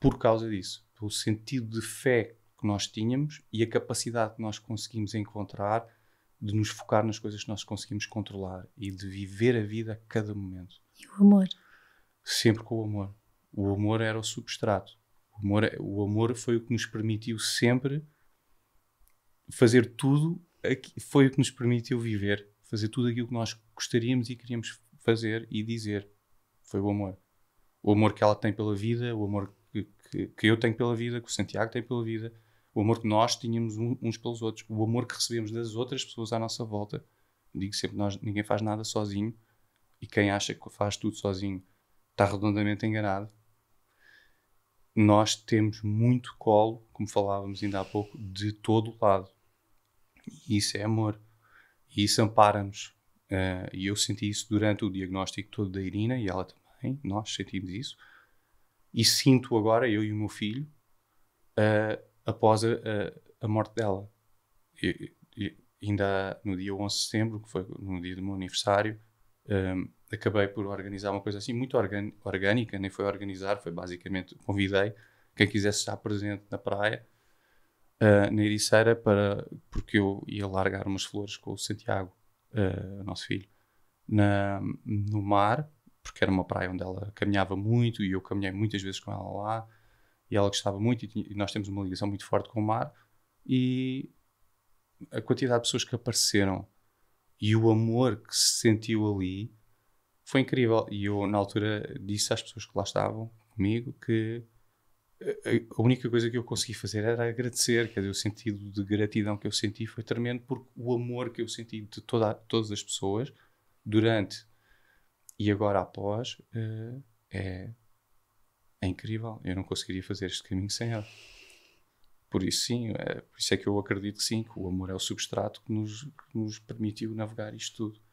por causa disso, pelo sentido de fé que nós tínhamos e a capacidade que nós conseguimos encontrar de nos focar nas coisas que nós conseguimos controlar e de viver a vida a cada momento. E o amor? Sempre com o amor. O amor era o substrato. O amor, é, o amor foi o que nos permitiu sempre fazer tudo, foi o que nos permitiu viver fazer tudo aquilo que nós gostaríamos e queríamos fazer e dizer. Foi o amor. O amor que ela tem pela vida, o amor que, que, que eu tenho pela vida, que o Santiago tem pela vida, o amor que nós tínhamos uns pelos outros, o amor que recebemos das outras pessoas à nossa volta. Digo sempre, nós, ninguém faz nada sozinho e quem acha que faz tudo sozinho está redondamente enganado. Nós temos muito colo, como falávamos ainda há pouco, de todo lado. E isso é amor. E isso ampara-nos. Uh, e eu senti isso durante o diagnóstico todo da Irina e ela também. Nós sentimos isso. E sinto agora, eu e o meu filho, uh, após a, a, a, morte dela. E, e, ainda no dia 11 de setembro, que foi no dia do meu aniversário, um, acabei por organizar uma coisa assim muito orgânica, nem foi organizar, foi basicamente convidei quem quisesse estar presente na praia, uh, na Ericeira, para, porque eu ia largar umas flores com o Santiago, uh, nosso filho, na, no mar, porque era uma praia onde ela caminhava muito e eu caminhei muitas vezes com ela lá e ela gostava muito e, e nós temos uma ligação muito forte com o mar e a quantidade de pessoas que apareceram e o amor que se sentiu ali foi incrível. E eu, na altura, disse às pessoas que lá estavam comigo que a única coisa que eu consegui fazer era agradecer. Quer dizer, o sentido de gratidão que eu senti foi tremendo, porque o amor que eu senti de toda, todas as pessoas durante e agora após uh, é, é incrível. Eu não conseguiria fazer este caminho sem ela. Por isso, sim, é, por isso é que eu acredito que sim, que o amor é o substrato que nos, que nos permitiu navegar isto tudo.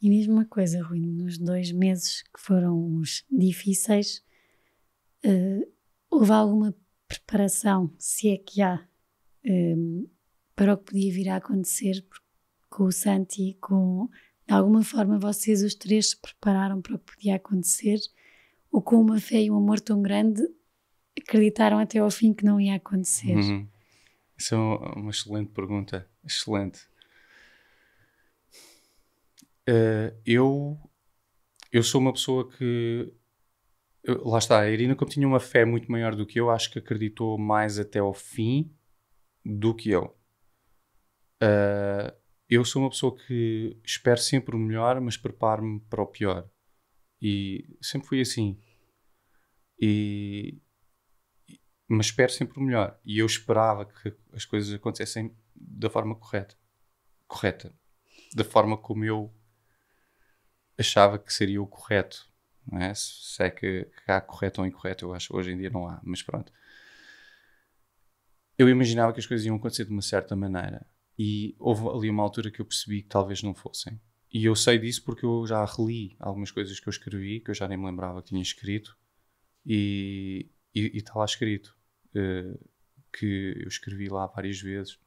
E mesmo uma coisa, Rui, nos dois meses que foram os difíceis, uh, houve alguma preparação, se é que há, um, eh, para o que podia vir a acontecer com o Santi, com de alguma forma vocês os três se prepararam para o que podia acontecer, ou com uma fé e um amor tão grande acreditaram até ao fim que não ia acontecer? Uhum. Isso é uma excelente pergunta. Excelente. Uh, eu, eu sou uma pessoa que. Eu, lá está, a Irina, como tinha uma fé muito maior do que eu, acho que acreditou mais até ao fim do que eu. Uh, eu sou uma pessoa que espero sempre o melhor, mas preparo-me para o pior. E sempre fui assim. E, mas espero sempre o melhor. E eu esperava que as coisas acontecessem da forma correta. Correta. Da forma como eu achava que seria o correto. Não é? Se é que, há correto ou incorreto, eu acho hoje em dia não há, mas pronto. Eu imaginava que as coisas iam acontecer de uma certa maneira. E houve ali uma altura que eu percebi que talvez não fossem. E eu sei disso porque eu já reli algumas coisas que eu escrevi, que eu já nem me lembrava que tinha escrito, e está lá escrito uh, que eu escrevi lá várias vezes,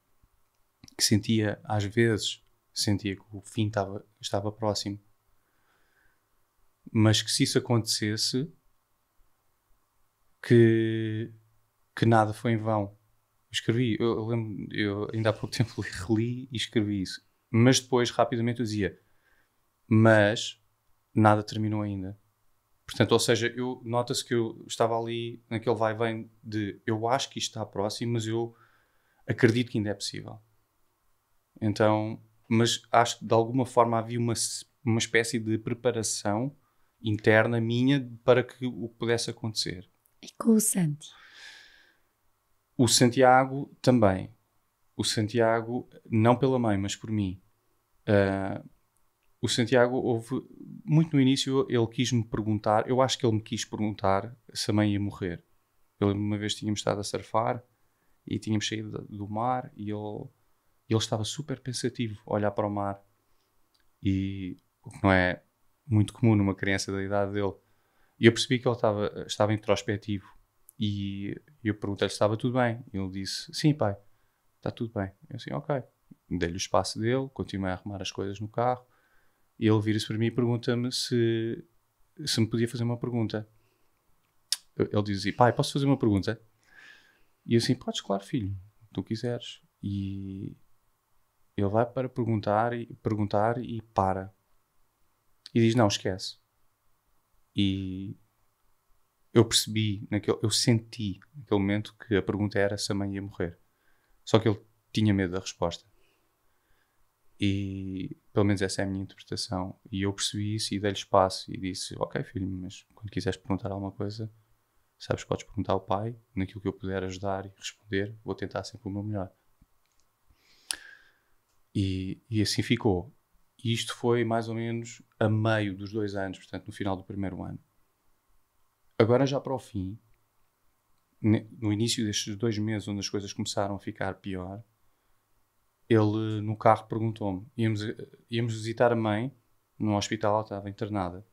que sentia, às vezes, sentia que o fim tava, estava próximo. Mas que se isso acontecesse, que, que nada foi em vão. Escrevi, eu, eu lembro, eu ainda há pouco tempo reli e escrevi isso. Mas depois, rapidamente, eu dizia, mas nada terminou ainda. Portanto, ou seja, eu nota-se que eu estava ali naquele vai vem de eu acho que isto está próximo, mas eu acredito que ainda é possível. Então, mas acho que de alguma forma havia uma, uma espécie de preparação interna minha para que o pudesse acontecer. E com o Santi? O Santiago também. O Santiago, não pela mãe, mas por mim. Uh, o Santiago houve muito no início ele quis me perguntar, eu acho que ele me quis perguntar se a mãe ia morrer. Eu uma vez tínhamos estado a surfar e tínhamos saído do mar e ele, ele estava super pensativo a olhar para o mar e o que não é muito comum numa criança da idade dele. E eu percebi que ele estava, estava introspectivo e eu perguntei-lhe se estava tudo bem. E ele disse: Sim, pai, está tudo bem. Eu assim, ok. Dei-lhe o espaço dele, continuei a arrumar as coisas no carro e ele vira-se para mim e pergunta-me se, se me podia fazer uma pergunta. Ele diz assim, pai, posso fazer uma pergunta? E eu assim, podes, claro, filho, tu quiseres. E ele vai para perguntar e perguntar e para. E diz, não, esquece. E eu percebi, naquele, eu senti naquele momento que a pergunta era se a mãe ia morrer. Só que ele tinha medo da resposta. E pelo menos essa é a minha interpretação. E eu percebi isso e dei-lhe espaço e disse: Ok, filho, mas quando quiseres perguntar alguma coisa, sabes, podes perguntar ao pai, naquilo que eu puder ajudar e responder, vou tentar sempre o meu melhor. E, e assim ficou. E isto foi mais ou menos a meio dos dois anos, portanto, no final do primeiro ano. Agora, já para o fim, no início destes dois meses, onde as coisas começaram a ficar pior, ele no carro perguntou-me: íamos, íamos visitar a mãe no hospital, ela estava internada.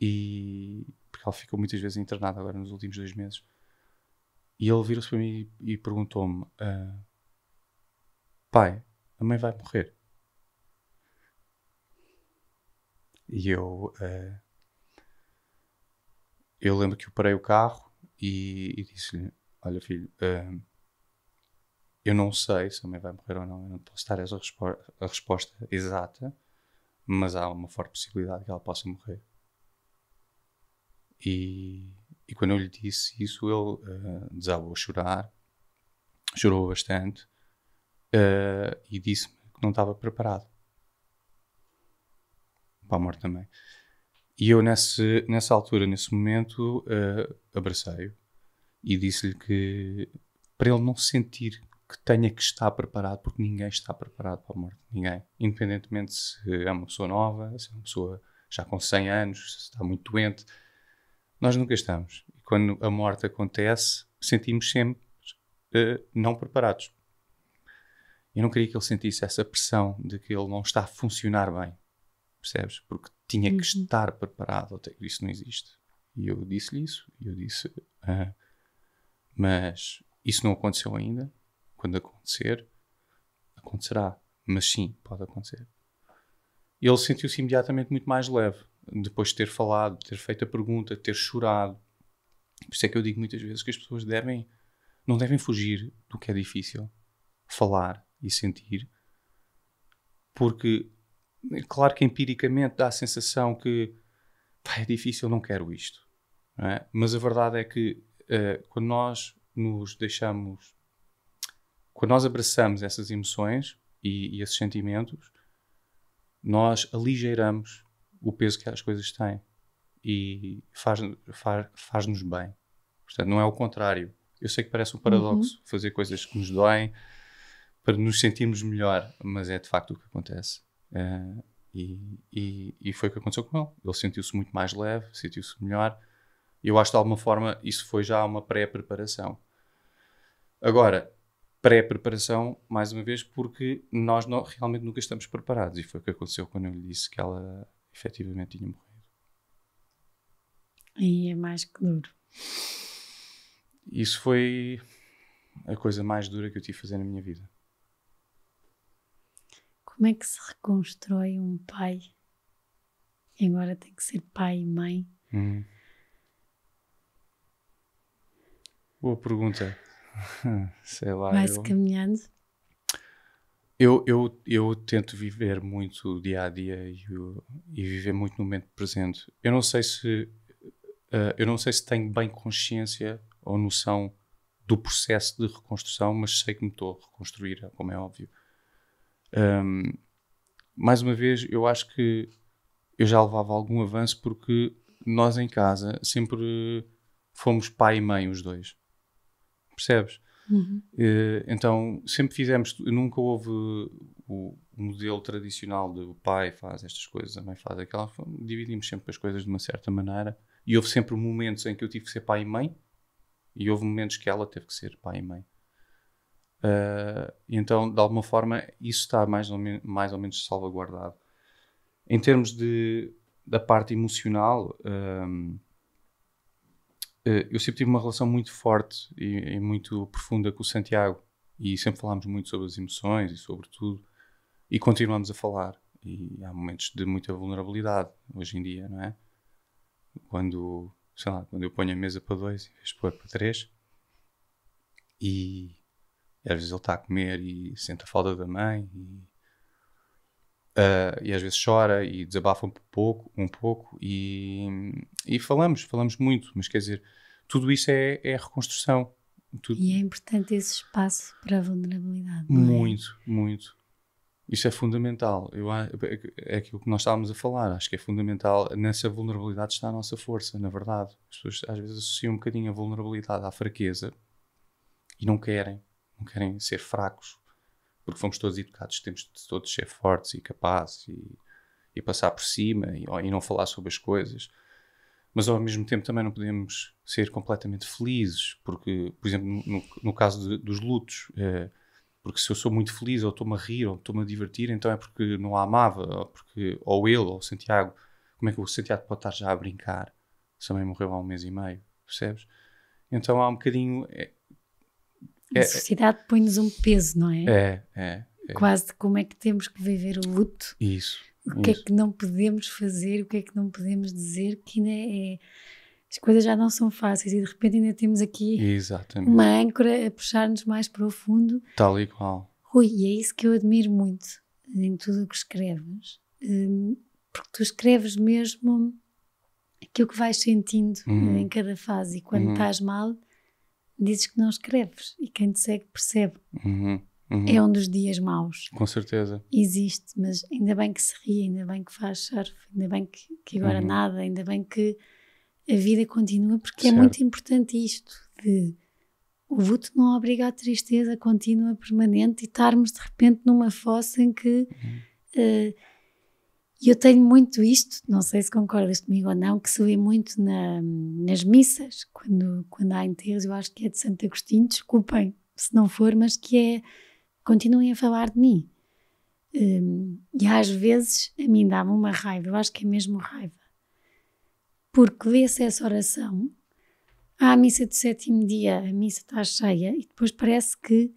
E. porque ela ficou muitas vezes internada agora nos últimos dois meses. E ele virou-se para mim e, perguntou-me: uh, Pai, a mãe vai morrer. E eu. Uh, eu lembro que eu parei o carro e, e disse-lhe: Olha, filho, uh, eu não sei se a mãe vai morrer ou não, eu não posso dar essa respo a resposta exata, mas há uma forte possibilidade que ela possa morrer. E, e quando eu lhe disse isso, ele uh, desabou a chorar, chorou bastante uh, e disse-me que não estava preparado para a morte também. E eu, nesse, nessa altura, nesse momento, uh, abracei-o e disse-lhe que para ele não sentir que tenha que estar preparado, porque ninguém está preparado para a morte. Ninguém. Independentemente se é uma pessoa nova, se é uma pessoa já com 100 anos, se está muito doente. Nós nunca estamos. E quando a morte acontece, sentimos sempre uh, não preparados. Eu não queria que ele sentisse essa pressão de que ele não está a funcionar bem. Percebes? Porque tinha que uhum. estar preparado. Isso não existe. E eu disse-lhe isso. E eu disse. Uh, mas isso não aconteceu ainda quando acontecer, acontecerá. Mas sim, pode acontecer. Ele sentiu-se imediatamente muito mais leve, depois de ter falado, de ter feito a pergunta, de ter chorado. Por isso é que eu digo muitas vezes que as pessoas devem, não devem fugir do que é difícil. Falar e sentir. Porque, claro que empiricamente dá a sensação que é difícil, não quero isto. Não é? Mas a verdade é que uh, quando nós nos deixamos quando nós abraçamos essas emoções e, e esses sentimentos, nós aligeiramos o peso que as coisas têm e faz-nos faz, faz bem. Portanto, não é o contrário. Eu sei que parece um paradoxo uhum. fazer coisas que nos doem para nos sentirmos melhor, mas é de facto o que acontece. Uh, e, e, e, foi o que aconteceu com ele. Ele sentiu-se muito mais leve, sentiu-se melhor. E eu acho que de alguma forma isso foi já uma pré-preparação. Agora, pré-preparação, mais uma vez, porque nós não, realmente nunca estamos preparados. E foi o que aconteceu quando eu lhe disse que ela efetivamente tinha morrido. E é mais que duro. Isso foi a coisa mais dura que eu tive a fazer na minha vida. Como é que se reconstrói um pai? Agora tem que ser pai e mãe. Hum. Boa pergunta. Sei lá. Vai-se eu... caminhando. Eu, eu, eu tento viver muito o dia a dia e, e viver muito no momento presente. Eu não sei se uh, eu não sei se tenho bem consciência ou noção do processo de reconstrução, mas sei que me estou a reconstruir, como é óbvio. Um, mais uma vez, eu acho que eu já levava algum avanço porque nós em casa sempre fomos pai e mãe os dois. Percebes? Uhum. Uh, então, sempre fizemos, nunca houve o, modelo tradicional de o pai faz estas coisas, a mãe faz aquela. Dividimos sempre as coisas de uma certa maneira. E houve sempre momentos em que eu tive que ser pai e mãe, e houve momentos que ela teve que ser pai e mãe. Uh, então, de alguma forma, isso está mais ou, mais ou menos salvaguardado. Em termos de, da parte emocional, um, eh, eu sempre tive uma relação muito forte e, e, muito profunda com o Santiago e sempre falámos muito sobre as emoções e sobre tudo e continuamos a falar e há momentos de muita vulnerabilidade hoje em dia, não é? Quando, sei lá, quando eu ponho a mesa para dois em vez de pôr para três e, e às vezes ele está a comer e sente a falta da mãe e, uh, e às vezes chora e desabafa um pouco, um pouco e, e falamos, falamos muito, mas quer dizer, tudo isso é, é reconstrução. Tudo... E é importante esse espaço para a vulnerabilidade. É? Muito, é? muito. Isso é fundamental. Eu, é aquilo que nós estávamos a falar. Acho que é fundamental. Nessa vulnerabilidade está a nossa força, na verdade. As pessoas às vezes associam um bocadinho a vulnerabilidade à fraqueza e não querem. Não querem ser fracos. Porque fomos todos educados, temos de todos ser fortes e capazes e, e passar por cima e, e não falar sobre as coisas. mas ao mesmo tempo também não podemos ser completamente felizes, porque, por exemplo, no, no caso de, dos lutos, é, porque se eu sou muito feliz, ou estou-me a rir, ou estou-me a divertir, então é porque não a amava, ou, porque, ou ele, ou o Santiago, como é que o Santiago pode estar já a brincar? Também morreu há um mês e meio, percebes? Então há um bocadinho. É, a sociedade põe-nos um peso, não é? É, é. é. Quase como é que temos que viver o luto. Isso. O que é que não podemos fazer, o que é que não podemos dizer, que ainda é. As coisas já não são fáceis e de repente ainda temos aqui Exatamente. uma âncora a puxar-nos mais para o fundo. Tal e qual. Rui, e é isso que eu admiro muito em tudo o que escreves, hum, porque tu escreves mesmo aquilo que vais sentindo uhum. em cada fase e quando uhum. estás mal dizes que não escreves e quem te segue percebe. Uhum. Uhum. É um dos dias maus. Com certeza. Existe, mas ainda bem que se ri, ainda bem que faz surf, ainda bem que, que agora uhum. nada, ainda bem que a vida continua, porque é certo. é muito importante isto de o luto não obriga a tristeza contínua, permanente e estarmos de repente numa fossa em que uhum. Uh, eu tenho muito isto, não sei se concordas comigo ou não, que se vê muito na, nas missas, quando, quando há enterros, eu acho que é de Santo Agostinho, desculpem se não for, mas que é continuem a falar de mim. Um, e às vezes a mim dá-me uma raiva, eu acho que é mesmo raiva. Porque vê-se essa oração, há a missa de sétimo dia, a missa está cheia, e depois parece que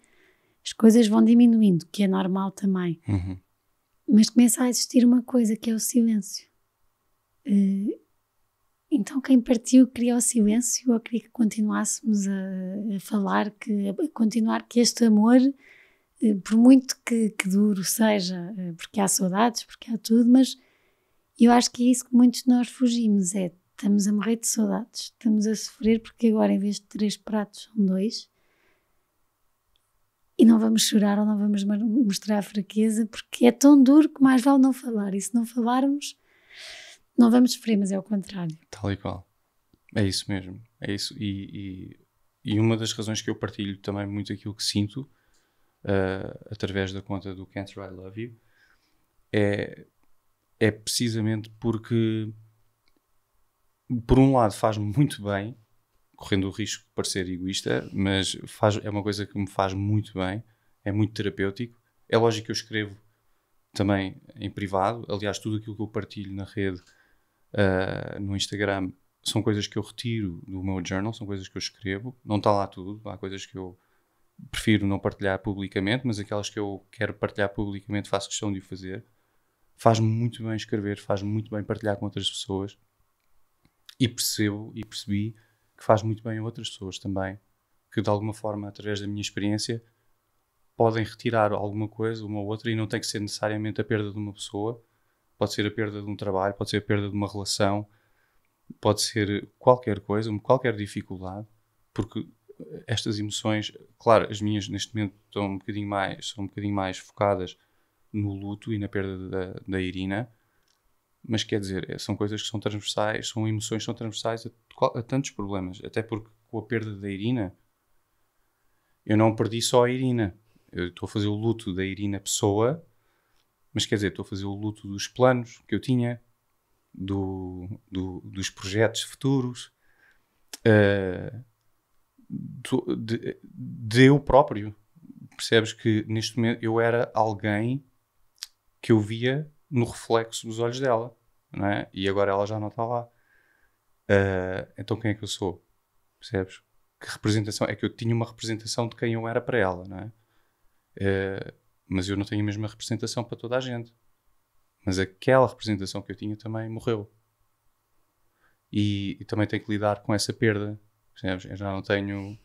as coisas vão diminuindo, que é normal também. Uhum. Mas começa a existir uma coisa que é o silêncio. Uh, então quem partiu queria o silêncio ou queria que continuássemos a, a falar, que, a continuar que este amor eh, por muito que, que duro seja, eh, porque há saudades, porque há tudo, mas eu acho que é isso que muitos de nós fugimos, é estamos a morrer de saudades, estamos a sofrer porque agora em vez de três pratos são dois e não vamos chorar ou não vamos mostrar fraqueza porque é tão duro que mais vale não falar e se não falarmos não vamos sofrer, mas é o contrário. Tal e qual. É isso mesmo, é isso e, e, e uma das razões que eu partilho também muito aquilo que sinto uh, através da conta do Can't I Love You, é, é precisamente porque, por um lado, faz-me muito bem, correndo o risco de parecer egoísta, mas faz, é uma coisa que me faz muito bem, é muito terapêutico. É lógico que eu escrevo também em privado, aliás, tudo aquilo que eu partilho na rede, uh, no Instagram, são coisas que eu retiro do meu journal, são coisas que eu escrevo, não está lá tudo, há coisas que eu prefiro não partilhar publicamente, mas aquelas que eu quero partilhar publicamente faço questão de o fazer. Faz-me muito bem escrever, faz-me muito bem partilhar com outras pessoas. E percebo e percebi que faz muito bem a outras pessoas também, que de alguma forma, através da minha experiência, podem retirar alguma coisa, uma ou outra, e não tem que ser necessariamente a perda de uma pessoa, pode ser a perda de um trabalho, pode ser a perda de uma relação, pode ser qualquer coisa, qualquer dificuldade, porque estas emoções, claro, as minhas neste momento estão um bocadinho mais, são um bocadinho mais focadas no luto e na perda da, da Irina, mas quer dizer, é, são coisas que são transversais, são emoções que são transversais a, a tantos problemas, até porque com a perda da Irina, eu não perdi só a Irina, eu estou a fazer o luto da Irina pessoa, mas quer dizer, estou a fazer o luto dos planos que eu tinha, do, do dos projetos futuros, uh, de, de eu próprio. Percebes que neste momento eu era alguém que eu via no reflexo dos olhos dela, não é? E agora ela já não está lá. Uh, então quem é que eu sou? Percebes? Que representação? É que eu tinha uma representação de quem eu era para ela, não é? Uh, mas eu não tenho a mesma representação para toda a gente. Mas aquela representação que eu tinha também morreu. E, e também tenho que lidar com essa perda Percebes? Eu já não tenho.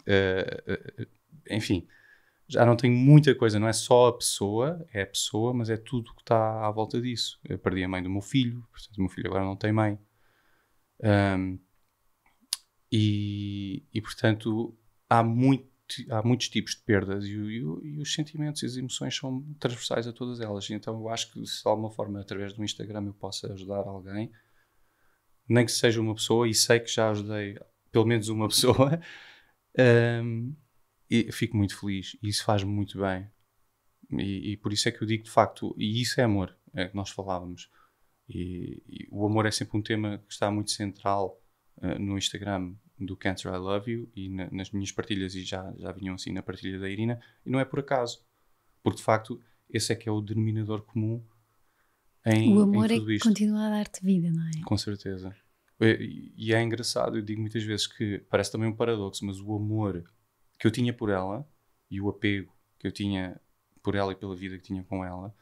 Uh, enfim, já não tenho muita coisa. Não é só a pessoa, é a pessoa, mas é tudo que está à volta disso. Eu perdi a mãe do meu filho, portanto, o meu filho agora não tem mãe. Um, e, e, portanto, há, muito, há muitos tipos de perdas e, e, e, os sentimentos e as emoções são transversais a todas elas. Então, eu acho que se de alguma forma, através do Instagram, eu possa ajudar alguém, nem que seja uma pessoa, e sei que já ajudei pelo menos uma pessoa, um, e fico muito feliz e isso faz-me muito bem. E, e, por isso é que eu digo de facto, e isso é amor, é que nós falávamos. E, e, o amor é sempre um tema que está muito central uh, no Instagram do Cancer I Love You e na, nas minhas partilhas, e já, já vinham assim na partilha da Irina, e não é por acaso, porque de facto esse é que é o denominador comum em, o amor é que continua a dar-te vida, não é? Com certeza. E é engraçado, eu digo muitas vezes que parece também um paradoxo, mas o amor que eu tinha por ela e o apego que eu tinha por ela e pela vida que tinha com ela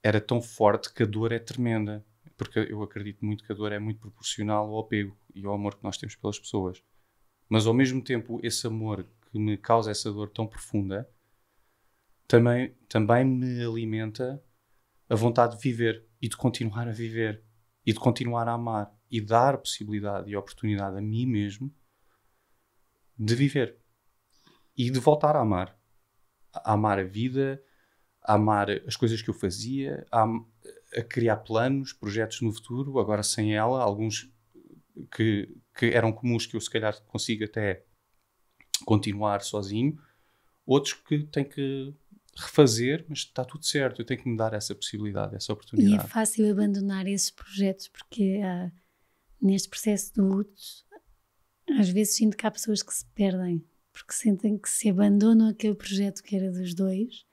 era tão forte que a dor é tremenda. Porque eu acredito muito que a dor é muito proporcional ao apego e ao amor que nós temos pelas pessoas. Mas ao mesmo tempo, esse amor que me causa essa dor tão profunda também, também me alimenta a vontade de viver e de continuar a viver e de continuar a amar e dar possibilidade e oportunidade a mim mesmo de viver e de voltar a amar. A amar a vida, a amar as coisas que eu fazia, a, a criar planos, projetos no futuro, agora sem ela, alguns que, que eram comuns que eu se calhar consigo até continuar sozinho, outros que tenho que refazer, mas está tudo certo, eu tenho que me dar essa possibilidade, essa oportunidade. E é fácil abandonar esses projetos porque ah, neste processo de luto às vezes sinto que há pessoas que se perdem porque sentem que se abandonam aquele projeto que era dos dois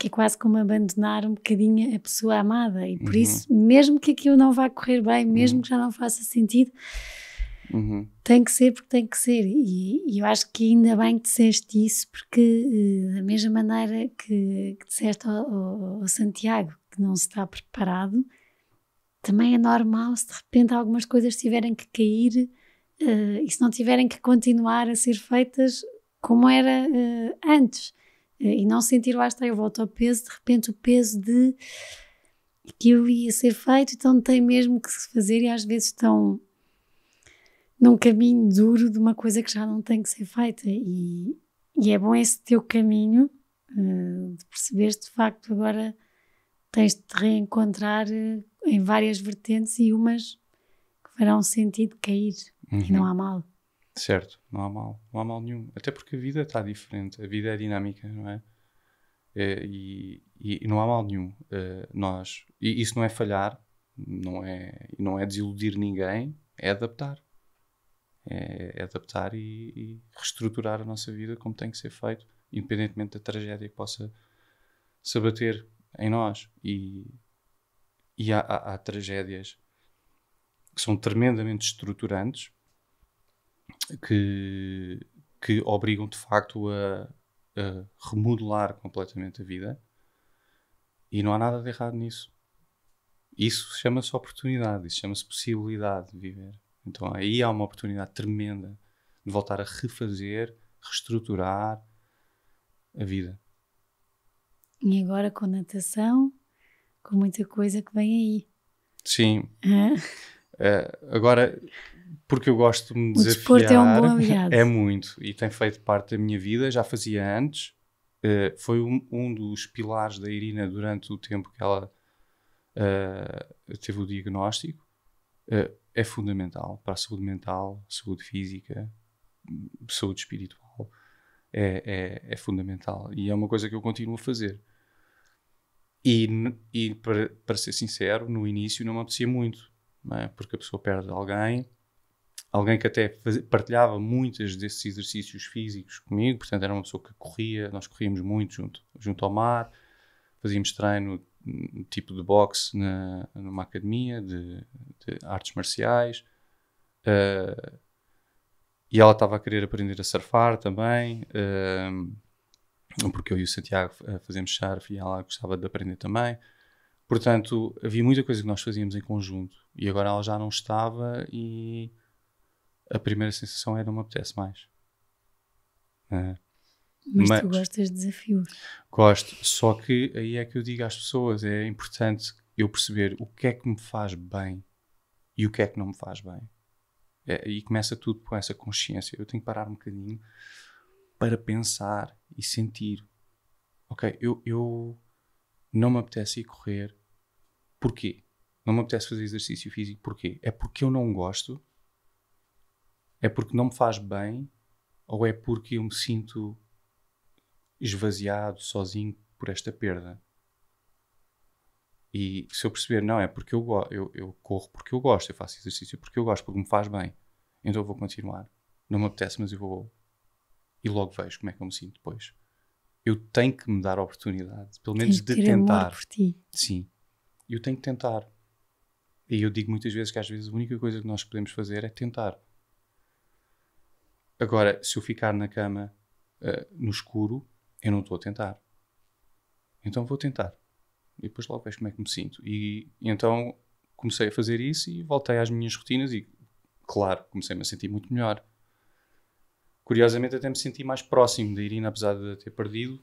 que é quase como abandonar um bocadinho a pessoa amada e por uhum. isso, mesmo que aquilo não vá correr bem, mesmo uhum. que já não faça sentido, uhum. tem que ser porque tem que ser. E, e, eu acho que ainda bem que disseste isso, porque uh, da mesma maneira que, que disseste ao, ao, ao, Santiago que não se está preparado, também é normal se de repente algumas coisas tiverem que cair uh, e se não tiverem que continuar a ser feitas como era uh, antes e não sentir, lá está, eu volto ao peso, de repente o peso de que eu ia ser feito, então tem mesmo que se fazer e às vezes estão num caminho duro de uma coisa que já não tem que ser feita. E, e é bom esse teu caminho uh, de perceberes de facto agora tens de te reencontrar uh, em várias vertentes e umas que farão sentido cair uhum. e não há mal. Certo, não há mal, não há mal nenhum. Até porque a vida está diferente, a vida é dinâmica, não é? é e, e, não há mal nenhum. Uh, nós, e isso não é falhar, não é, não é desiludir ninguém, é adaptar. É, é adaptar e, e, reestruturar a nossa vida como tem que ser feito, independentemente da tragédia que possa se abater em nós. E, e há, há, há tragédias que são tremendamente estruturantes que, que obrigam de facto a, a remodelar completamente a vida e não há nada de errado nisso. Isso chama-se oportunidade, isso chama-se possibilidade de viver. Então aí há uma oportunidade tremenda de voltar a refazer, reestruturar a vida. E agora com natação, com muita coisa que vem aí. Sim. Uh, agora, porque eu gosto de me desafiar. O desporto é um bom aliado. É muito. E tem feito parte da minha vida. Já fazia antes. Uh, foi um, um, dos pilares da Irina durante o tempo que ela uh, teve o diagnóstico. Uh, é fundamental para a saúde mental, saúde física, saúde espiritual. É, é, é fundamental. E é uma coisa que eu continuo a fazer. E, e para, para ser sincero, no início não me apetecia muito. É? Porque a pessoa perde alguém. Alguém que até partilhava muitos desses exercícios físicos comigo, portanto era uma pessoa que corria, nós corríamos muito junto, junto ao mar, fazíamos treino hum, tipo de boxe na, numa academia de, de artes marciais. Uh, e ela estava a querer aprender a surfar também uh, porque eu e o Santiago fazemos surf e ela gostava de aprender também portanto havia muita coisa que nós fazíamos em conjunto e agora ela já não estava e a primeira sensação é não me apetece mais. Mas, mas, tu gostas de desafios. Gosto, só que aí é que eu digo às pessoas: é importante eu perceber o que é que me faz bem e o que é que não me faz bem. É, e começa tudo com essa consciência. Eu tenho que parar um bocadinho para pensar e sentir. Ok, eu, eu não me apetece ir correr. Porquê? Não me apetece fazer exercício físico. Porquê? É porque eu não gosto é porque não me faz bem ou é porque eu me sinto esvaziado, sozinho por esta perda? E se eu perceber, não, é porque eu, eu, eu corro porque eu gosto, eu faço exercício porque eu gosto, porque me faz bem, então eu vou continuar. Não me apetece, mas eu vou. E logo vejo como é que eu me sinto depois. Eu tenho que me dar a oportunidade, pelo menos de tentar. por ti. Sim. Eu tenho que tentar. E eu digo muitas vezes que às vezes a única coisa que nós podemos fazer é tentar. Agora, se eu ficar na cama uh, no escuro, eu não estou a tentar. Então vou tentar. E depois logo vejo como é que me sinto. E, e então comecei a fazer isso e voltei às minhas rotinas e, claro, comecei-me a sentir muito melhor. Curiosamente, até me senti mais próximo da Irina, apesar de ter perdido.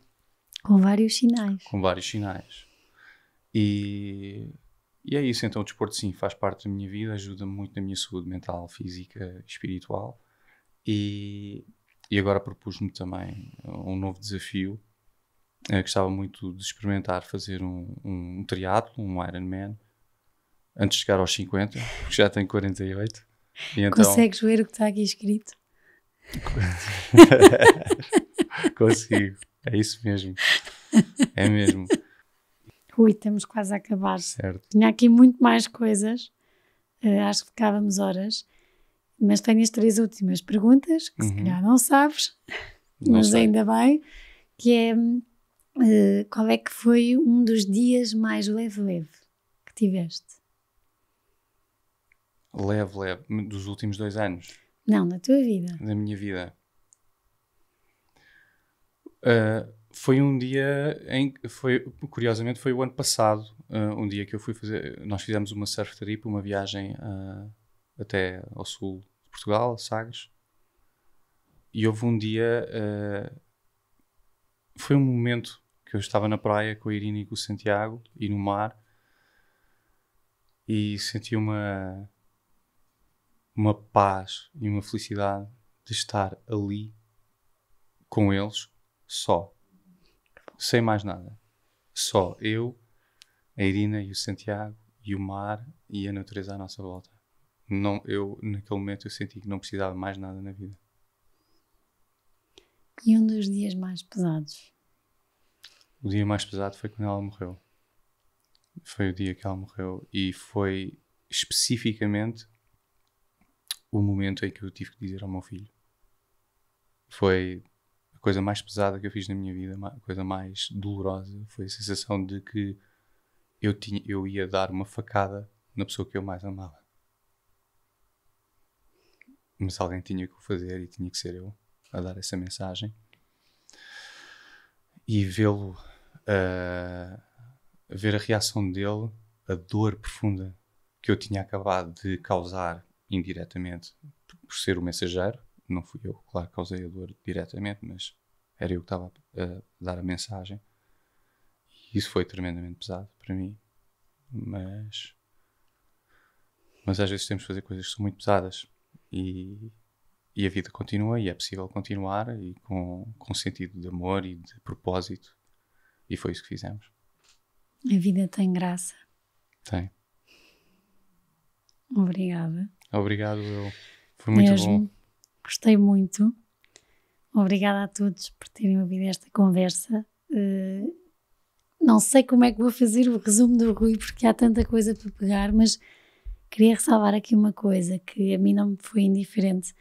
Com vários sinais. Com vários sinais. E, e é isso. Então, o desporto, sim, faz parte da minha vida, ajuda-me muito na minha saúde mental, física e espiritual. E, e agora propus-me também um novo desafio. Eh, gostava muito de experimentar fazer um, um, um triatlo, um Ironman, antes de chegar aos 50, porque já tenho 48. E então... Consegues ver o que está aqui escrito? Consigo, é isso mesmo. É mesmo. Rui, estamos quase a acabar. Certo. Tinha aqui muito mais coisas, uh, acho que ficávamos horas, mas tenho as três últimas perguntas, que uhum. se calhar não sabes, não mas sei. ainda bem, que é uh, qual é que foi um dos dias mais leve-leve que tiveste? Leve-leve, dos últimos dois anos? Não, na tua vida. Na minha vida. Uh, foi um dia em foi curiosamente foi o ano passado uh, um dia que eu fui fazer nós fizemos uma surf trip uma viagem uh, até ao sul de Portugal Sagres. E houve um dia uh, foi um momento que eu estava na praia com a Irina e com o Santiago e no mar e senti uma uma paz e uma felicidade de estar ali com eles só sem mais nada. Só eu, a Irina e o Santiago e o mar e a natureza à nossa volta. Não, eu, naquele momento, eu senti que não precisava mais nada na vida. E um dos dias mais pesados? O dia mais pesado foi quando ela morreu. Foi o dia que ela morreu e foi especificamente o momento em que eu tive que dizer ao meu filho. Foi a coisa mais pesada que eu fiz na minha vida, a coisa mais dolorosa, foi a sensação de que eu, tinha, eu ia dar uma facada na pessoa que eu mais amava. Mas alguém tinha que o fazer e tinha que ser eu a dar essa mensagem. E vê-lo, uh, ver a reação dele, a dor profunda que eu tinha acabado de causar indiretamente por ser o mensageiro, não fui eu, claro, causei a dor diretamente, mas era eu que estava a dar a mensagem. E isso foi tremendamente pesado para mim. Mas. Mas às vezes temos que fazer coisas que são muito pesadas. E, e a vida continua e é possível continuar e com, com sentido de amor e de propósito. E foi isso que fizemos. A vida tem graça. Tem. Obrigada. Obrigado, eu. Foi muito Mesmo. bom. Gostei muito. Obrigada a todos por terem ouvido esta conversa. Uh, não sei como é que vou fazer o resumo do Rui, porque há tanta coisa para pegar, mas queria ressalvar aqui uma coisa que a mim não me foi indiferente.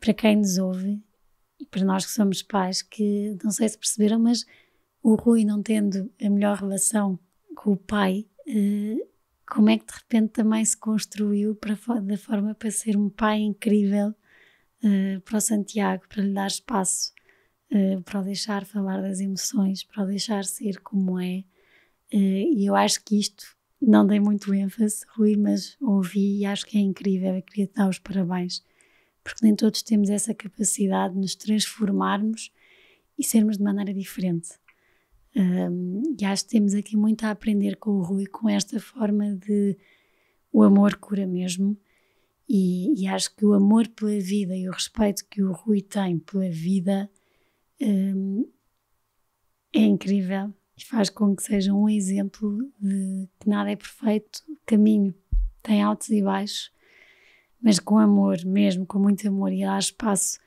Para quem nos ouve e para nós que somos pais, que não sei se perceberam, mas o Rui não tendo a melhor relação com o pai, uh, como é que de repente também se construiu para, da forma para ser um pai incrível uh, para o Santiago, para lhe dar espaço, uh, para o deixar falar das emoções, para o deixar ser como é. Uh, e eu acho que isto não dei muito ênfase, Rui, mas ouvi e acho que é incrível e queria te dar os parabéns, porque nem todos temos essa capacidade de nos transformarmos e sermos de maneira diferente. Um, e acho que temos aqui muito a aprender com o Rui, com esta forma de o amor cura mesmo. E, e acho que o amor pela vida e o respeito que o Rui tem pela vida um, é incrível e faz com que seja um exemplo de que nada é perfeito, caminho tem altos e baixos, mas com amor mesmo, com muito amor e dar espaço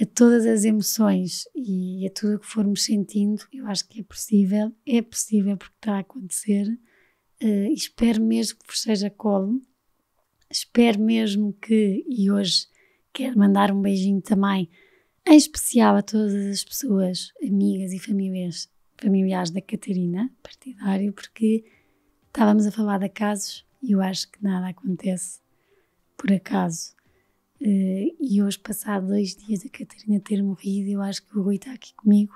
a todas as emoções e a tudo o que formos sentindo, eu acho que é possível, é possível porque está a acontecer. Uh, espero mesmo que vos seja colo. Espero mesmo que, e hoje quero mandar um beijinho também, em especial a todas as pessoas, amigas e famílias, familiares da Catarina, partidário, porque estávamos a falar de casos e eu acho que nada acontece por acaso. Uh, e hoje, passado dois dias da Catarina ter morrido, eu acho que o Rui está aqui comigo.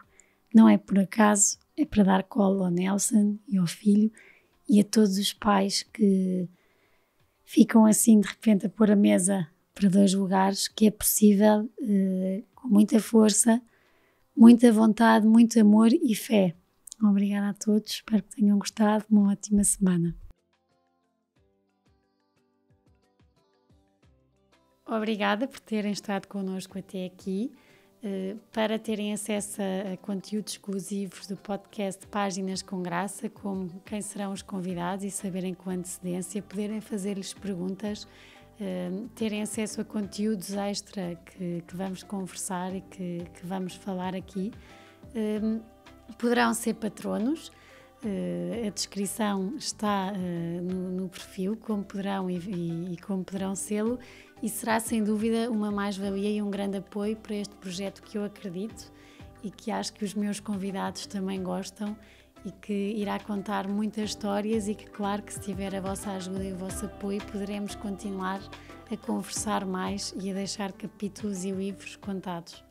Não é por acaso, é para dar colo ao Nelson e ao filho e a todos os pais que ficam assim de repente a pôr a mesa para dois lugares, que é possível uh, com muita força, muita vontade, muito amor e fé. Obrigada a todos, espero que tenham gostado. Uma ótima semana. Obrigada por terem estado connosco até aqui. Eh, para terem acesso a, conteúdos exclusivos do podcast Páginas com Graça, como quem serão os convidados e saberem com antecedência, poderem fazer-lhes perguntas, eh, terem acesso a conteúdos extra que, que vamos conversar e que, que, vamos falar aqui. Eh, poderão ser patronos. A descrição está no, perfil, como poderão e, e como poderão sê-lo, e será sem dúvida uma mais-valia e um grande apoio para este projeto que eu acredito e que acho que os meus convidados também gostam e que irá contar muitas histórias e que, claro, que se tiver a vossa ajuda e o vosso apoio, poderemos continuar a conversar mais e a deixar capítulos e livros contados.